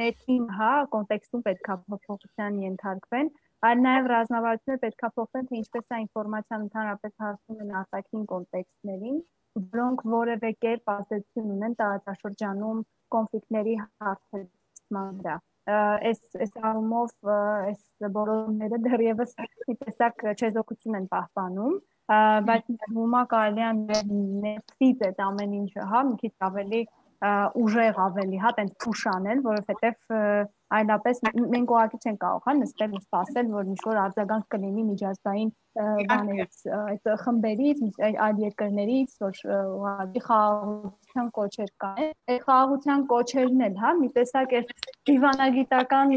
ներքին, հա, կոնտեքստում պետքա փոփոխության ենթարկվեն, այլ նաև ռազմավարությունները պետքա փոխվեն, թե ինչպես է ինֆորմացիան ընդհանրապես հասնում են արտաքին կոնտեքստներին, որոնք որևէ կերպ ազդեցություն ունեն տարածաշրջանում կոնֆլիկտների հարցերման վրա այս այս առումով այս բոլորները դեռևս մի տեսակ չեզոքություն են պահպանում բայց հիմա կարելի է ներսից այդ ամեն ինչը հա մի քիչ ավելի ուժեղ ավելի հա տենց փուշ անել որովհետև այլապես մենք ուղղակի չեն կարող հա նստել ու սպասել որ ինչ որ արձագանք կլինի միջազգային բաներից այդ խմբերից այլ երկրներից որ ուղղակի խաղաղության կոչեր կան այդ խաղաղության կոչերն էլ հա մի տեսակ այս դիվանագիտական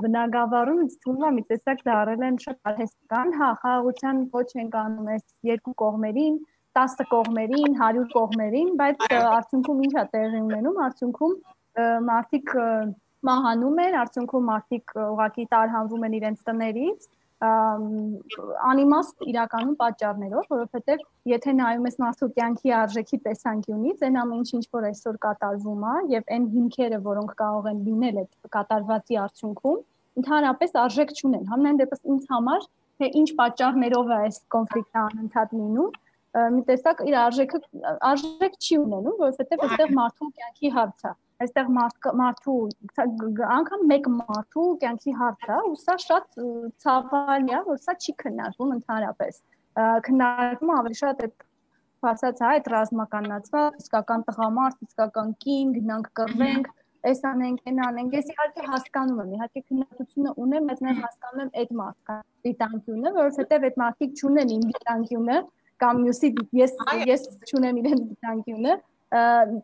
բնագավառում թվում է մի տեսակ դարել են շատ արհեստական հա խաղաղության կոչ են կանում այս երկու կողմերին 10 կողմերին, 100 կողմերին, բայց արդյունքում ի՞նչ է տեղի ունենում, արդյունքում մարդիկ մահանում են, արդյունքում մարդիկ ուղղակի տարհանվում են իրենց տներից անիմաստ իրականում պատճառներով, որովհետև եթե նայում ես մարդու կյանքի արժեքի տեսանկյունից, այն ամեն ինչ ինչ որ այսօր կատարվում է եւ այն հիմքերը, որոնք կարող են լինել այդ կատարվածի արդյունքում, ընդհանրապես արժեք չունեն։ Համենայն դեպս ինձ համար թե ինչ պատճառներով է այս կոնֆլիկտը անընդհատ լինում, մի տեսակ իր արժեքը արժեք չի ունենում, որովհետև այստեղ մարդու կյանքի հարց է այստեղ մարդու անգամ մեկ մարդու կյանքի հարց է ու սա շատ ցավալի է որ սա չի քննարկվում ընդհանրապես քննարկումը ավելի շատ այդ բացած է այդ ռազմականացված իսկական տղամարդ իսկական կին գնանք կռվենք այս անենք, այն անենք։ Ես իհարկե հասկանում եմ, իհարկե քննադատությունը ունեմ, բայց նաև հասկանում եմ այդ մարդկանց դիտանկյունը, որովհետև այդ մարդիկ չունեն իմ դիտանկյունը կամ մյուսի ես ես չունեմ իրենց դիտանկյունը,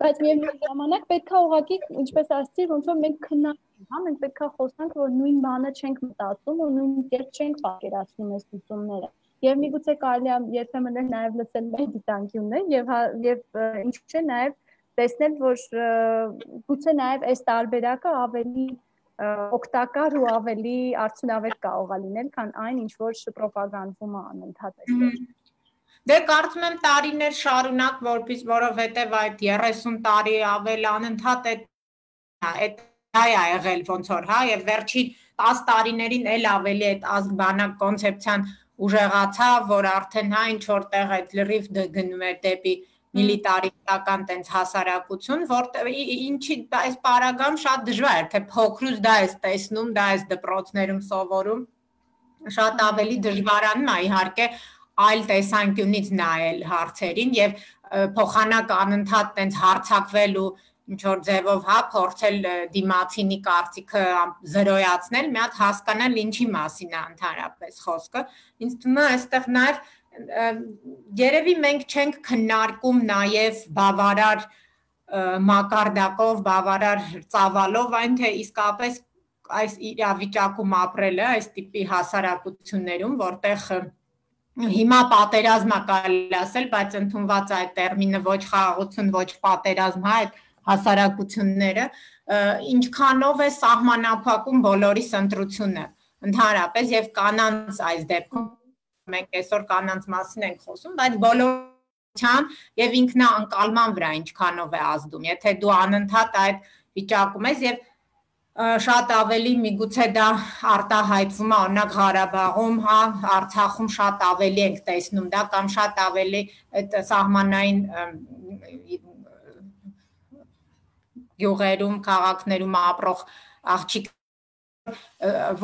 բայց միևնույն ժամանակ պետքա ուղղակի ինչպես ասացի, ոնց որ մենք քննարկենք, հա, մենք պետքա խոսանք, որ նույն բանը չենք մտածում ու նույն կերպ չենք պատկերացնում այս լուծումները եւ միգուցե կարելի է երբեմն նաև լսել մեր դիտանկյունը եւ եւ ինչ չէ նաև տեսնել, որ գուցե նաև այս տարբերակը ավելի օգտակար ու ավելի արդյունավետ կարող է լինել, քան այն, ինչ որ ռոպագանդվում է անընդհատ այստեղ։ Դե կարծում եմ տարիներ շարունակ, որպես որովհետև այդ 30 տարի ավել անընդհատ այդ այդ դա է եղել ոնց որ, հա, եւ վերջին 10 տարիներին էլ ավելի այդ ազգբանակ կոնցեպցիան ուժեղացավ, որ արդեն հա ինչ որտեղ այդ լրիվ գնում է դեպի միլիտարիստական տենց հասարակություն, որտեղ ինչի այս պարագամ շատ դժվար, թե փոքրուց դա ես տեսնում, դա ես դպրոցներում սովորում, շատ ավելի դժվարանում է իհարկե այլ տեսանկյունից նայել հարցերին եւ փոխանակ անընդհատ տենց հարցակվել ու ինչ որ ձևով հա փորձել դիմացինի կարծիքը զրոյացնել, մի հատ հասկանալ ինչի մասին է ընդհանրապես խոսքը։ Ինձ թվում է այստեղ նաև երևի մենք չենք քննարկում նաև բավարար մակարդակով, բավարար ծավալով այն թե իսկապես այս իրավիճակում ապրելը այս տիպի հասարակություններում, որտեղ հիմա պատերազմա կարելի ասել, բայց ընդունված է այդ տերմինը ոչ խաղաղություն, ոչ պատերազմ, հա, այդ հասարակությունները, ինչքանով է սահմանափակում բոլորի սընտրությունը ընդհանրապես եւ կանանց այս դեպքում մենք այսօր կանանց մասին ենք խոսում, բայց բոլորության եւ ինքնաանկալման վրա ինչքանով է ազդում։ Եթե դու անընդհատ այդ վիճակում ես եւ շատ ավելի միգուցե դա արտահայտվում է օրինակ Ղարաբաղում, հա, Արցախում շատ ավելի ենք տեսնում դա կամ շատ ավելի այդ սահմանային գյուղերում, քաղաքներում ապրող աղջիկ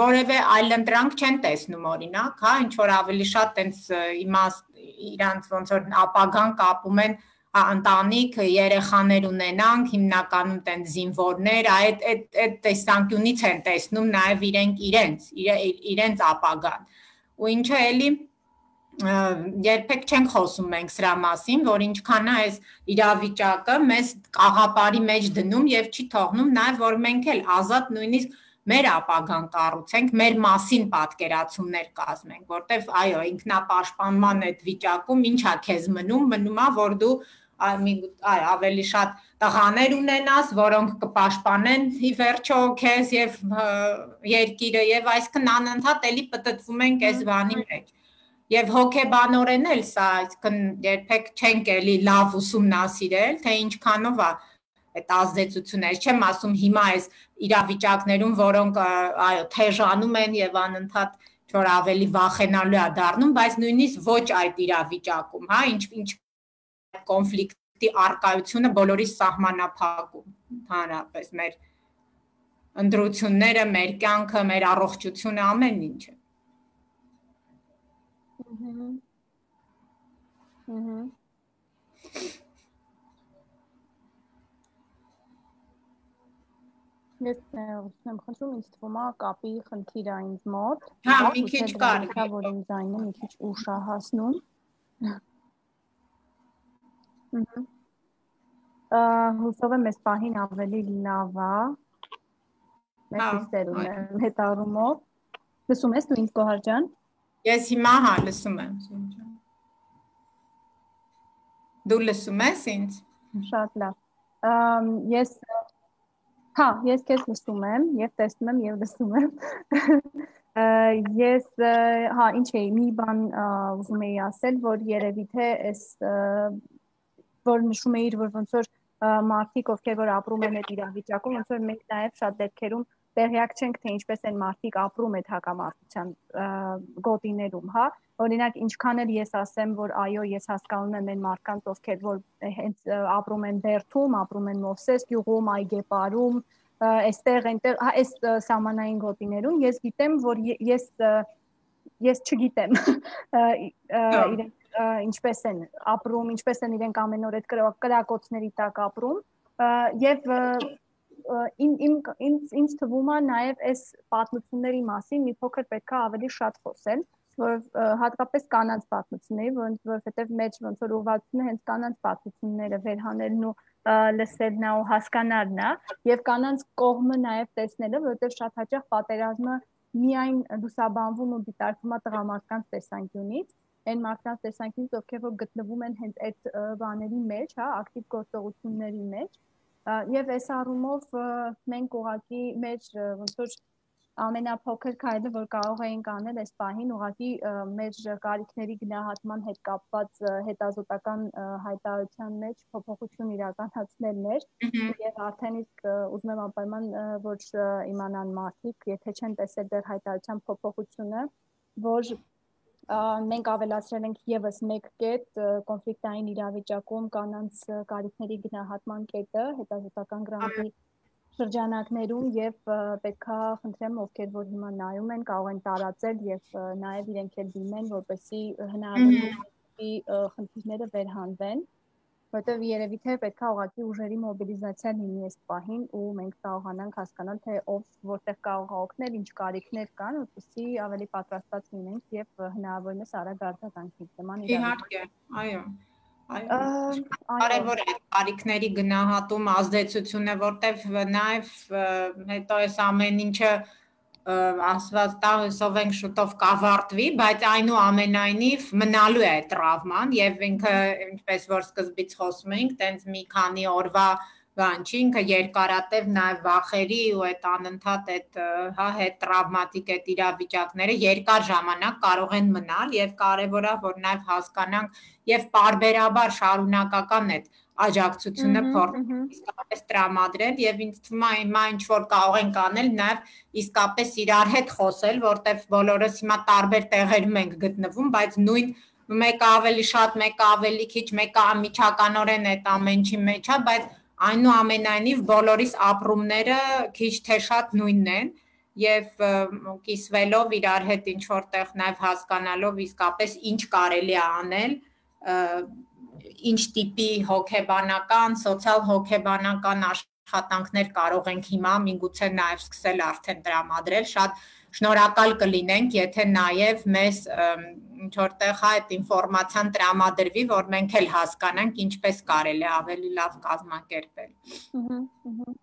որևէ այլընտրանք չեն տեսնում օրինակ, հա, ինչ որ ավելի շատ տենց իմաստ իրանց ոնց որ ապագան կապում են ընտանիք, երեխաներ ունենանք, հիմնականում տեն զինվորներ, այդ այդ այդ տեսանկյունից են տեսնում նաև իրենք իրենց, իրենց ապագան։ Ու ինչը էլի երբեք չենք խոսում մենք սրա մասին, որ ինչքան է այս իրավիճակը մեզ կաղապարի մեջ դնում եւ չի թողնում նաև որ մենք էլ ազատ նույնիսկ մեր ապագան կառուցենք, մեր մասին պատկերացումներ կազմենք, որտեվ այո, ինքնապաշտպանման այդ վիճակում ինչա քեզ մնում, մնում է, որ դու այ ավելի շատ տղաներ ունենաս, որոնք կպաշտպանեն ի վերջո քեզ եւ երկիրը եւ այսքան անընդհատ էլի պատտվում ենք այս բանի մեջ եւ հոգեբանորեն էլ սա այսքան երբեք չենք էլի լավ ուսումնասիրել թե ինչքանով է այդ ազդեցությունները չեմ ասում հիմա այս իրավիճակներում, որոնք այո, թեժանում են եւ անընդհատ որ ավելի վախենալու է դառնում, բայց նույնիսկ ոչ այդ իրավիճակում, հա, ինչ ինչ կոնֆլիկտի արկայությունը բոլորի սահմանափակում, հանրապես մեր ընդրությունները, մեր կյանքը, մեր առողջությունը, ամեն ինչը։ Ահա։ Ահա։ Ես ուսուցեմ խնդրում ինձ թվում է կապի խնդիր ինձ մոտ։ Հա, մի քիչ կար, որ ինձ այնը մի քիչ ուշ է հասնում։ Ահա հուսով եմ այս պահին ավելի լավ է։ Մեծ հիշեր ունեմ հետարումով։ Լսում ես դու ինձ Գոհար ջան։ Ես հիմա հա լսում եմ, Սունջան։ Դու լսում ես ինձ։ Շատ լավ։ Ես հա, ես քեզ լսում եմ եւ տեսնում եմ եւ լսում եմ։ Ես հա, ինչ էի, մի բան ուզում էի ասել, որ երևի թե այս որ նշում էիր, որ ոնց որ մարդիկ, ովքեր որ ապրում են այդ իրավիճակում, ոնց որ մենք նաև շատ դեպքերում տեղյակ չենք, թե ինչպես են մարդիկ ապրում այդ հակամարտության գոտիներում, հա։ Օրինակ, ինչքան էլ ես ասեմ, որ այո, ես հասկանում եմ այն մարդկանց, ովքեր որ հենց ապրում են Բերթում, ապրում են Մովսես գյուղում, Այգեպարում, այստեղ այնտեղ հա այս սահմանային գոտիներում ես գիտեմ որ ես ես չգիտեմ իրենք ինչպես են ապրում, ինչպես են իրենք ամեն օր այդ կրակոցների տակ ապրում եւ իմ իմ ինձ ինձ թվում է նաև այս պատմությունների մասին մի փոքր պետքա ավելի շատ խոսել որ հատկապես կանանց պատմությունների, որովհետև մեջ ոնց որ ուղղությունը հենց կանանց պատմությունները վերհանելն ու լսելն ու հասկանալն է եւ կանանց կողմը նաեւ տեսնելը, որովհետեւ շատ հաճախ պատերազմը միայն լուսաբանվում ու դիտարկվում է տղամարդկանց տեսանկյունից այն մարդկանց տեսանկյունից, ովքեր որ գտնվում են հենց այդ բաների մեջ, հա, ակտիվ գործողությունների մեջ։ Եվ այս առումով մենք ուղղակի մեր ոնց որ ամենափոքր քայլը, որ կարող էինք անել այս պահին, ուղղակի մեր կարիքների գնահատման հետ կապված հետազոտական հայտարարության մեջ փոփոխություն իրականացնելն էր եւ արդեն իսկ ուզում եմ անպայման որ իմանան մարդիկ, եթե չեն տեսել դեռ հայտարարության փոփոխությունը, որ մենք ավելացրել ենք եւս մեկ կետ կոնֆլիկտային իրավիճակում կանանց կարիքների գնահատման կետը հետազոտական գրանտի շրջանակներում եւ պետքա խնդրեմ ովքեր որ հիմա նայում են կարող են տարածել եւ նաեւ իրենք էլ դիմեն որպեսի հնարավորինի խնդիրները վերհանվեն որտեվ երևի թե պետքա ուղղակի ուժերի մոբիլիզացիա լինի այս պահին ու մենք կարողանանք հասկանալ թե ով որտեղ կարող է օգնել, ինչ կարիքներ կան, որպեսզի ավելի պատրաստված լինենք եւ հնարավորինս արագ արձագանքենք նման իրավիճակի։ Իհարկե, այո կարևոր է տարիքների գնահատում ազդեցությունը, որտեվ նաև հետո այս ամեն ինչը ասված տա հուսով ենք շուտով կավարտվի, բայց այնուամենայնիվ մնալու է տրավման եւ ինքը ինչպես որ սկզբից խոսում էինք, տենց մի քանի օրվա բան չի, ինքը երկարատև նաև վախերի ու այդ անընդհատ այդ հա հետ տրավմատիկ այդ իրավիճակները երկար ժամանակ կարող են մնալ եւ կարեւորա որ նաև հասկանանք եւ parberabar շարունակական այդ աջակցությունը փորձ իսկապես տրամադրել եւ ինձ թվում է հիմա ինչ որ կարող ենք անել նաեւ իսկապես իրար հետ խոսել, որտեվ բոլորս հիմա տարբեր տեղերում ենք գտնվում, բայց նույն մեկը ավելի շատ, մեկը ավելի քիչ, մեկը ամիջականորեն այդ ամեն ինչի մեջ է, բայց այնուամենայնիվ բոլորիս ապրումները քիչ թե շատ նույնն են եւ կիսվելով իրար հետ ինչ որտեղ նաեւ հասկանալով իսկապես ինչ կարելի է անել ինչ տիպի հոգեբանական, սոցիալ հոգեբանական աշխատանքներ կարող ենք հիմա միգուցե նաև սկսել արդեն տրամադրել շատ շնորհակալ կլինենք, եթե նաև մեզ ինչ որտեղ այդ ինֆորմացիան տրամադրվի, որ մենք էլ հասկանանք ինչպես կարելի ավելի լավ կազմակերպել։ Ահա։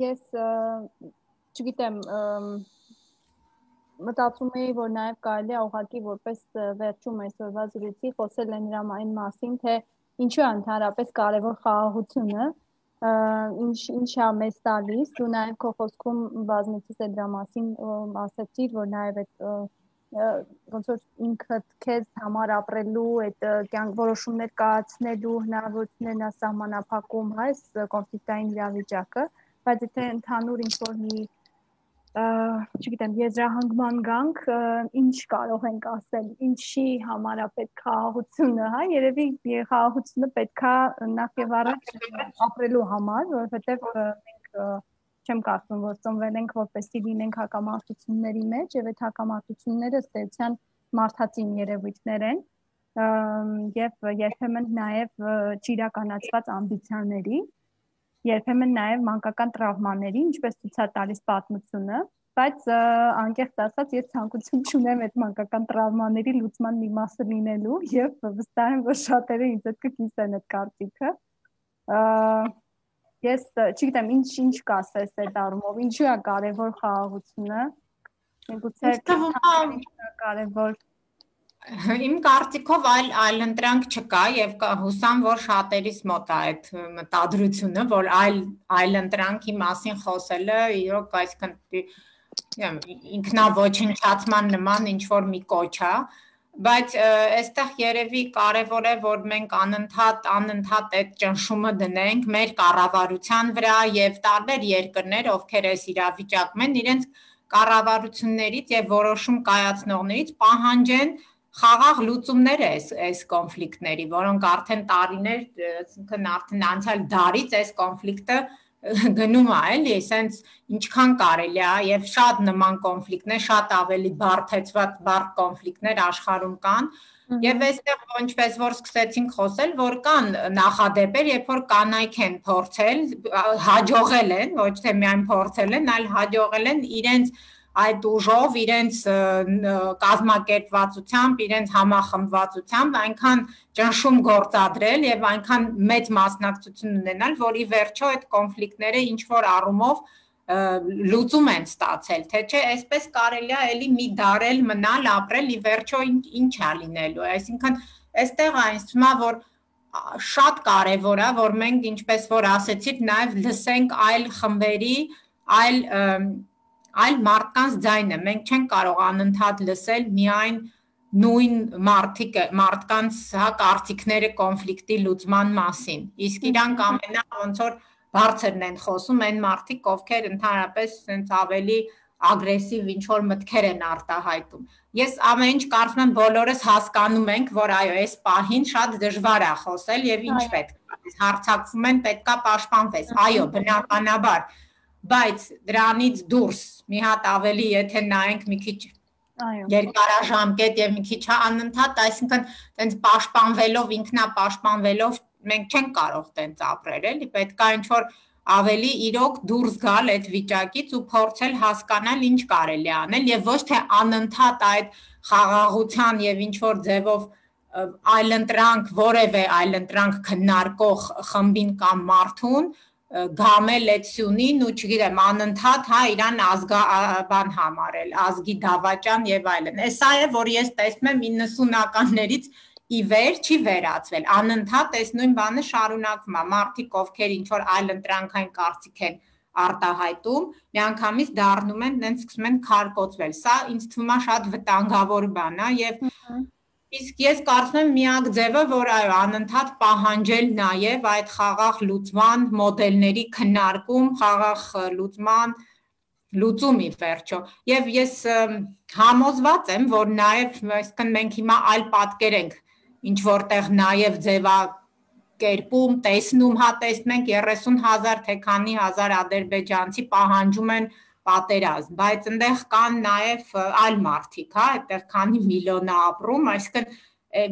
Ես չգիտեմ, մտածում էի, որ նաև կարելի է ուղղակի որպես վերջում այսօրվա զրույցի խոսել են դրա այն մասին, թե ինչու է ընդհանրապես կարևոր խաղաղությունը ինչ ինչ է մեզ տալիս դու նաև քո խոսքում բազմիցս է դրա մասին ասացիր որ նաև այդ ոնց որ ինքդ քեզ համար ապրելու այդ կյանք որոշումներ կայացնելու հնարավորություններն է սահմանափակում հա այս կոնֆլիկտային իրավիճակը բայց եթե ընդհանուր ինչ որ մի չգիտեմ, եզրահանգման գանք, ինչ կարող ենք ասել, ինչի համար է պետք խաղաղությունը, հա, երևի խաղաղությունը պետքա նախ եւ առաջ ապրելու համար, որովհետեւ մենք չեմ կարծում, որ ծնվել ենք որպեսզի լինենք հակամարտությունների մեջ եւ այդ հակամարտությունները ստեցյան մարդածին երևույթներ են եւ երբեմն նաեւ ճիրականացված ամբիցիաների երբեմն նաև մանկական տրավմաների, ինչպես ցույց է տալիս պատմությունը, բայց անկեղծ ասած ես ցանկություն չունեմ այդ մանկական տրավմաների լուծման մի մասը լինելու եւ վստահ եմ որ շատերը ինձ հետ կկիսեն այդ կարծիքը ես չգիտեմ ինչ ինչ կասես այդ առումով ինչու է կարևոր խաղաղությունը միգուցե կարևոր Իմ կարծիքով այլ այլ ընտրանք չկա եւ հուսամ որ շատերիս մոտ է այդ մտադրությունը, որ այլ այլ ընտրանքի մասին խոսելը իրոք այսքան ինքնաոչնչացման նման ինչ որ մի կոչ է, բայց այստեղ երևի կարևոր է որ մենք անընդհատ անընդհատ այդ ճնշումը դնենք մեր կառավարության վրա եւ տարբեր երկրներ, ովքեր այս իրավիճակում են, իրենց կառավարություններից եւ որոշում կայացնողներից պահանջեն խաղաղ լուծումներ է այս այս կոնֆլիկտների, որոնք արդեն տարիներ, այսինքն արդեն անցյալ դարից այս կոնֆլիկտը գնում է, էլի, ասենց ինչքան կարելի է եւ շատ նման կոնֆլիկտներ, շատ ավելի բարթեցված բարդ կոնֆլիկտներ աշխարհում կան, Եվ այստեղ ինչպես որ սկսեցինք խոսել, որ կան նախադեպեր, երբ որ կանայք են փորձել, հաջողել են, ոչ թե միայն փորձել են, այլ հաջողել են իրենց այդ ուժով, իրենց կազմակերպվածությամբ, իրենց համախմբվածությամբ այնքան ճնշում գործադրել եւ այնքան մեծ մասնակցություն ունենալ, որի վերջո այդ կոնֆլիկտները ինչ որ առումով լուծում են ստացել, թե չէ, այսպես կարելի է էլի մի դարել մնալ, ապրել, ի վերջո ինչ է լինելու։ Այսինքն, այստեղ այն է, որ շատ կարևոր է, որ մենք ինչպես որ ասեցիք, նաև լսենք այլ խմբերի, այլ այլ մարդկանց ձայնը։ Մենք չենք կարող անընդհատ լսել միայն նույն մարդիկ մարդկանց հա կարծիքները կոնֆլիկտի լուծման մասին։ Իսկ իրանք ամենա ոնց որ բարձրն են խոսում այն մարդիկ, ովքեր ընդհանրապես sense ավելի ագրեսիվ ինչ որ մտքեր են արտահայտում։ Ես ամեն ինչ կարծում եմ բոլորս հասկանում ենք, որ այո, այս պահին շատ դժվար է խոսել եւ ինչ պետք է։ Հարցակվում են պետքա պաշտպանվես։ Այո, բնականաբար բայց դրանից դուրս մի հատ ավելի եթե նայենք մի քիչ այո երկարաժամկետ եւ մի քիչ անընդհատ այսինքն տենց պաշտպանվելով ինքնապաշտպանվելով մենք չենք կարող տենց ապրել էլի պետքա ինչ որ ավելի իրոք դուրս գալ այդ վիճակից ու փորձել հասկանալ ինչ կարելի անել եւ ոչ թե անընդհատ այդ խաղաղության եւ ինչ որ ձևով այլընտրանք որևէ այլընտրանք քննարկող խմբին կամ մարդուն գամել լեկցիոնին ու չգիտեմ անընդհատ հա իրան ազգաբան համարել, ազգի դավաճան եւ այլն։ Էսա է, որ ես տեսնում եմ 90-ականներից ի վեր չի վերացվել։ Անընդհատ այս նույն բանը շարունակվում է։ Մարդիկ, ովքեր ինչ որ այլ ընտրանքային կարծիք են արտահայտում, միանգամից դառնում են, նենց սկսում են քարկոծվել։ Սա ինձ թվում է շատ վտանգավոր բան է եւ Իսկ ես կարծում եմ միակ ձևը, որ այո, անընդհատ պահանջել նաև այդ խաղաղ լուծման մոդելների քննարկում, խաղաղ լուծման լուծումի վերջո։ Եվ ես համոզված եմ, որ նաև, այսինքն մենք հիմա այլ պատկեր ենք ինչ որտեղ նաև ձևա կերպում, տեսնում, հա տեսնում ենք 30000 թե քանի հազար ադրբեջանցի պահանջում են պատերազմ, բայց այնտեղ կան նաև այլ մարդիկ, հա, այդտեղ քանի միլիոն է ապրում, այսինքն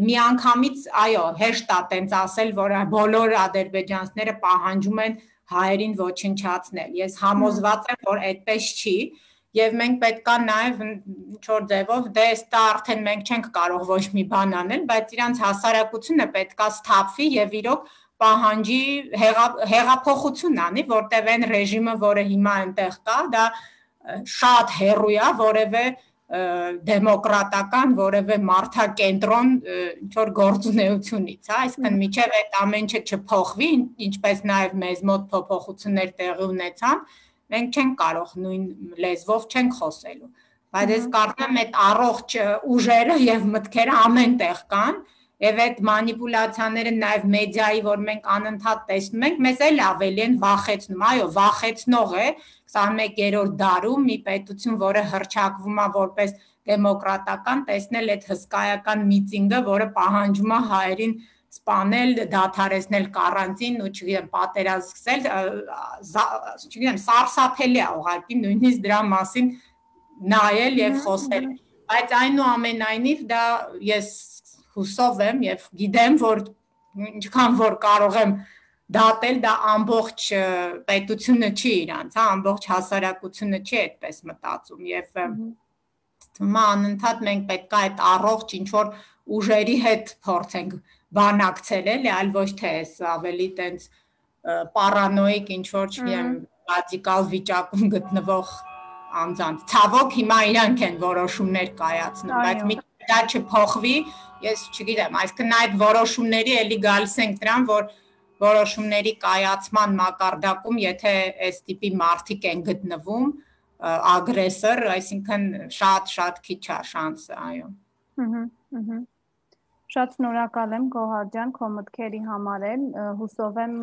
միանգամից, այո, հեշտ է տենց ասել, որ բոլոր ադրբեջանցիները պահանջում են հայերին ոչնչացնել։ Ես համոզված եմ, որ այդպես չի, եւ մենք պետքա նաեւ ինչ որ ձևով դե ստա արդեն մենք չենք կարող ոչ մի բան անել, բայց իրանց հասարակությունը պետքա սթափվի եւ իրոք պահանջի հեղափոխություն անի, որտեղ այն ռեժիմը, որը հիմա այնտեղ կա, դա շատ հերույ է որևէ դեմոկրատական որևէ մարդակենտրոն ինչ որ գործունեությունից, հա, այսինքն միջև այդ ամենը չփոխվի, ինչպես նաև մեզ մոտ փոփոխություններ տեղի ունեցան, մենք չենք կարող նույն լեզվով չենք խոսելու։ Բայց ես կարծում եմ այդ առողջ ուժերը եւ մտքերը ամեն տեղ կան, Եվ այդ մանիպուլյացիաները նաև մեդիայի, որ մենք անընդհատ տեսնում ենք, մեզ էլ ավելի են վախեցնում։ Այո, վախեցնող է 21-րդ դարում մի պետություն, որը հրճակվում է որպես դեմոկրատական, տեսնել այդ հսկայական միտինգը, որը պահանջում է հայերին սպանել, դադարեցնել կարանտին ու չգիտեմ, պատերազմ սկսել, չգիտեմ, սարսափելի է ուղղակի նույնիսկ դրա մասին նայել եւ խոսել։ Բայց այնուամենայնիվ դա ես հուսով եմ եւ գիտեմ, որ ինչքան որ կարող եմ դատել դա ամբողջ պետությունը չի իրանց, հա, ամբողջ հասարակությունը չի այդպես մտածում եւ թվում է անընդհատ մենք պետք է այդ առողջ ինչ որ ուժերի հետ փորձենք բանակցել էլի, այլ ոչ թե էս ավելի տենց պարանոիկ ինչ որ չգիտեմ ռադիկալ վիճակում գտնվող անձանց։ Ցավոք հիմա իրանք են որոշումներ կայացնում, բայց մի դա չփոխվի, ես չգիտեմ, այսինքն այդ որոշումների էլի գալիս ենք դրան, որ որոշումների կայացման մակարդակում, եթե այս տիպի մարտիկ են գտնվում, ագրեսոր, այսինքն շատ-շատ քիչ է շանսը, այո։ Ահա, ահա։ Շատ շնորհակալ եմ Գոհար ջան քո մտքերի համար էլ հուսով եմ,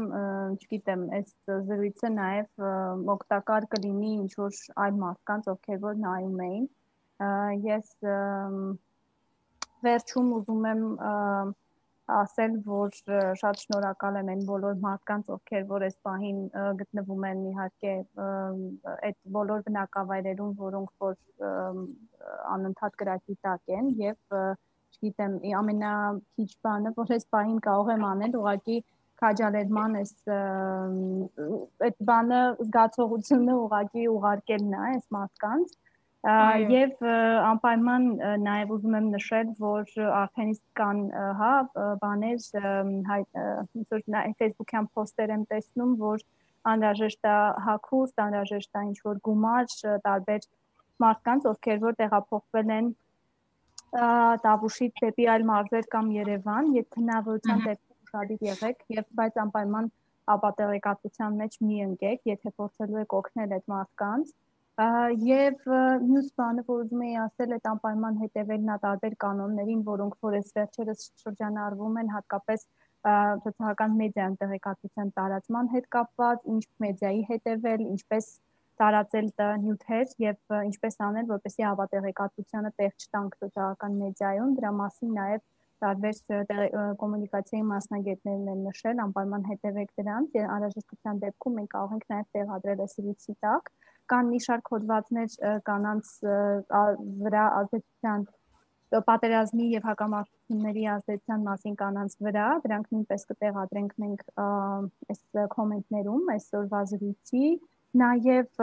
չգիտեմ, այս զրույցը նաև օգտակար կլինի ինչ որ այլ մարդկանց, ովքեր որ նայում էին։ Ես վերջում ուզում եմ ասել, որ շատ շնորհակալ եմ այն բոլոր մարդկանց, ովքեր որ այս պահին գտնվում են իհարկե այդ բոլոր բնակավայրերում, որոնք որ անընդհատ կրակի տակ են եւ և չգիտեմ, ամենաքիչ բանը, որ այս պահին կարող եմ անել, ուղղակի քաջալերման էս այդ բանը զգացողությունը ուղղակի ուղարկելն է այս մարդկանց եւ անպայման նաեւ ուզում եմ նշել որ արդեն իսկ կան հա բաներ ոնց որ Facebook-յան post-եր եմ տեսնում որ անհրաժեշտ է հակուստ անհրաժեշտ է ինչ որ գումար տարբեր մարդկանց ովքեր որ տեղափոխվել են Տավուշից դեպի այլ մարզեր կամ Երևան, եթե հնարավորության դեպքում ուշադիր եղեք եւ բայց անպայման ապատեղեկատվության մեջ մի ընկեք, եթե փորձելու եք օգնել այդ մարդկանց եւ մյուս բանը, որ ուզում եի ասել, այդ անպայման հետևելն է տարբեր կանոններին, որոնք որ այս վերջերս շրջանառվում են հատկապես սոցիալական մեդիան տեղեկատվության տարածման հետ կապված, ինչ մեդիայի հետևել, ինչպես տարածել նյութեր եւ ինչպես անել, որպեսզի հավատեղեկատվությանը տեղ չտանք սոցիալական մեդիայում, դրա մասին նաեւ տարբեր կոմունիկացիայի մասնագետներն են նշել, անպայման հետևեք դրանց, անհրաժեշտության դեպքում մենք կարող ենք նաեւ տեղադրել այս լույսի տակ։ Կան մի շարք հոդվածներ կանանց վրա ազդեցության պատերազմի եւ հակամարտությունների ազդեցության մասին կանանց վրա, դրանք նույնպես կտեղադրենք մենք այս կոմենտներում այսօրվա զրույցի Նաև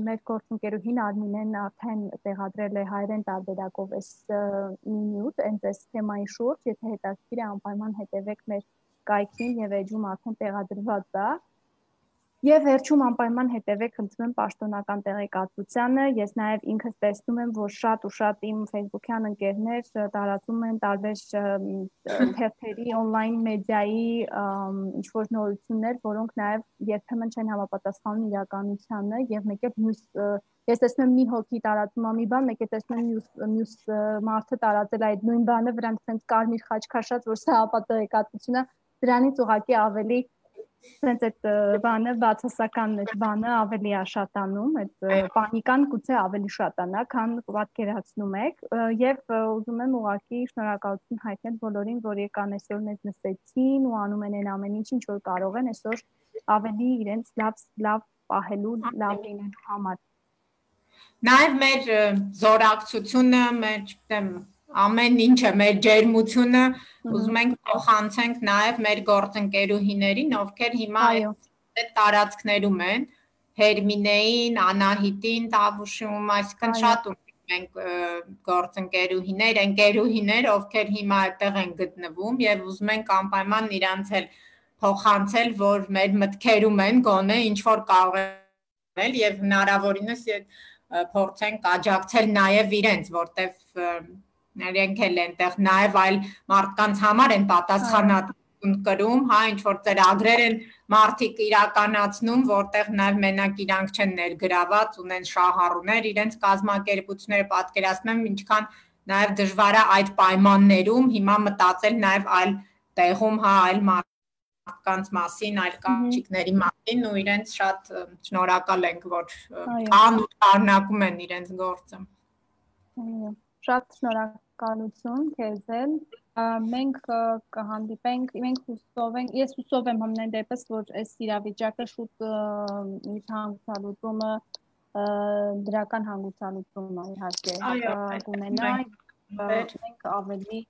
մեր գործընկերուհին Արմինեն արդեն տեղադրել է հայերեն տարբերակով այս նյութ, այնպես այս թեմայի շուրջ, եթե հետաքրքիր է անպայման հետևեք մեր կայքին եւ էջում արդեն տեղադրված է։ Եվ վերջում անպայման հետևեք խնդրում եմ պաշտոնական տեղեկատվությանը։ Ես նաև ինքս տեսնում եմ, որ շատ ու շատ իմ Facebook-յան ընկերներ տարածում են տարբեր թերթերի, on-line մեդիայի ինչ որ նորություններ, որոնք նաև երբեմն չեն համապատասխանում իրականությանը եւ մեկ էլ մյուս ես տեսնում եմ մի հոգի տարածում ամի բան, մեկ է տեսնում մյուս մյուս մարդը տարածել այդ նույն բանը, վրան ցենց կարմիր խաչ քաշած, որ սա ապատեգատությունը դրանից ուղակի ավելի Սենց այդ բանը բացասական այդ բանը ավելի աշատանում, այդ պանիկան գուցե ավելի շատանա, քան պատկերացնում եք եւ ուզում եմ ուղղակի շնորհակալություն հայտնել բոլորին, որ եկան այսօր մեզ լսեցին ու անում են այն ամեն ինչ, ինչ որ կարող են այսօր ավելի իրենց լավ լավ պահելու, լավ լինելու համար։ Նաև մեր զորակցությունը, մեր, չգիտեմ, ամեն ինչը մեր ջերմությունը ուզում ենք փոխանցենք նաև մեր գործընկերուհիներին, ովքեր հիմա այդ տարածքներում են, Հերմինեին, Անահիտին, Տավուշում, այսինքն շատ ունենք մենք գործընկերուհիներ, ընկերուհիներ, ովքեր հիմա այդտեղ են գտնվում եւ ուզում ենք անպայման իրանց էլ փոխանցել, որ մեր մտքերում են գոնե ինչ որ կարող են եւ հնարավորինս փորձենք աջակցել նաև իրենց, որտեվ Նրանք էլ այնտեղ նաև այլ մարդկանց համար են պատասխանատվություն կրում, հա, ինչ որ ծրագրեր են մարդիկ իրականացնում, որտեղ նաև մենակ իրանք չեն ներգրաված, ունեն շահառուներ, իրենց կազմակերպությունները պատկերացնում եմ ինչքան նաև դժվար է այդ պայմաններում հիմա մտածել նաև այլ տեղում, հա, այլ մարդկանց մասին, այլ կանչիկների մասին ու իրենց շատ շնորհակալ ենք, որ կան ու շարունակում են իրենց գործը։ Այո Շատ շնորհակալություն քեզ էլ։ Մենք կհանդիպենք, մենք հուսով ենք, ես հուսով եմ համենայն դեպս, որ այս իրավիճակը շուտ իր հանգուցալուծումը դրական հանգուցալուծումը իհարկե կունենա։ Մենք ավելի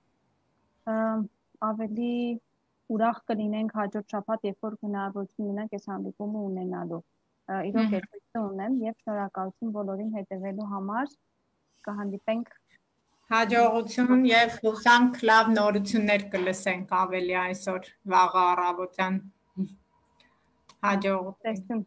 ավելի ուրախ կլինենք հաջորդ շաբաթ, երբ որ հնարավորություն ունենք այս հանդիպումը ունենալու։ Իրոք երբեք ունեմ եւ շնորհակալություն բոլորին հետևելու համար։ Կհանդիպենք Հաջողություն եւ հուսանք լավ նորություններ կլսենք ավելի այսօր վաղը առավոտյան։ Հաջողություն։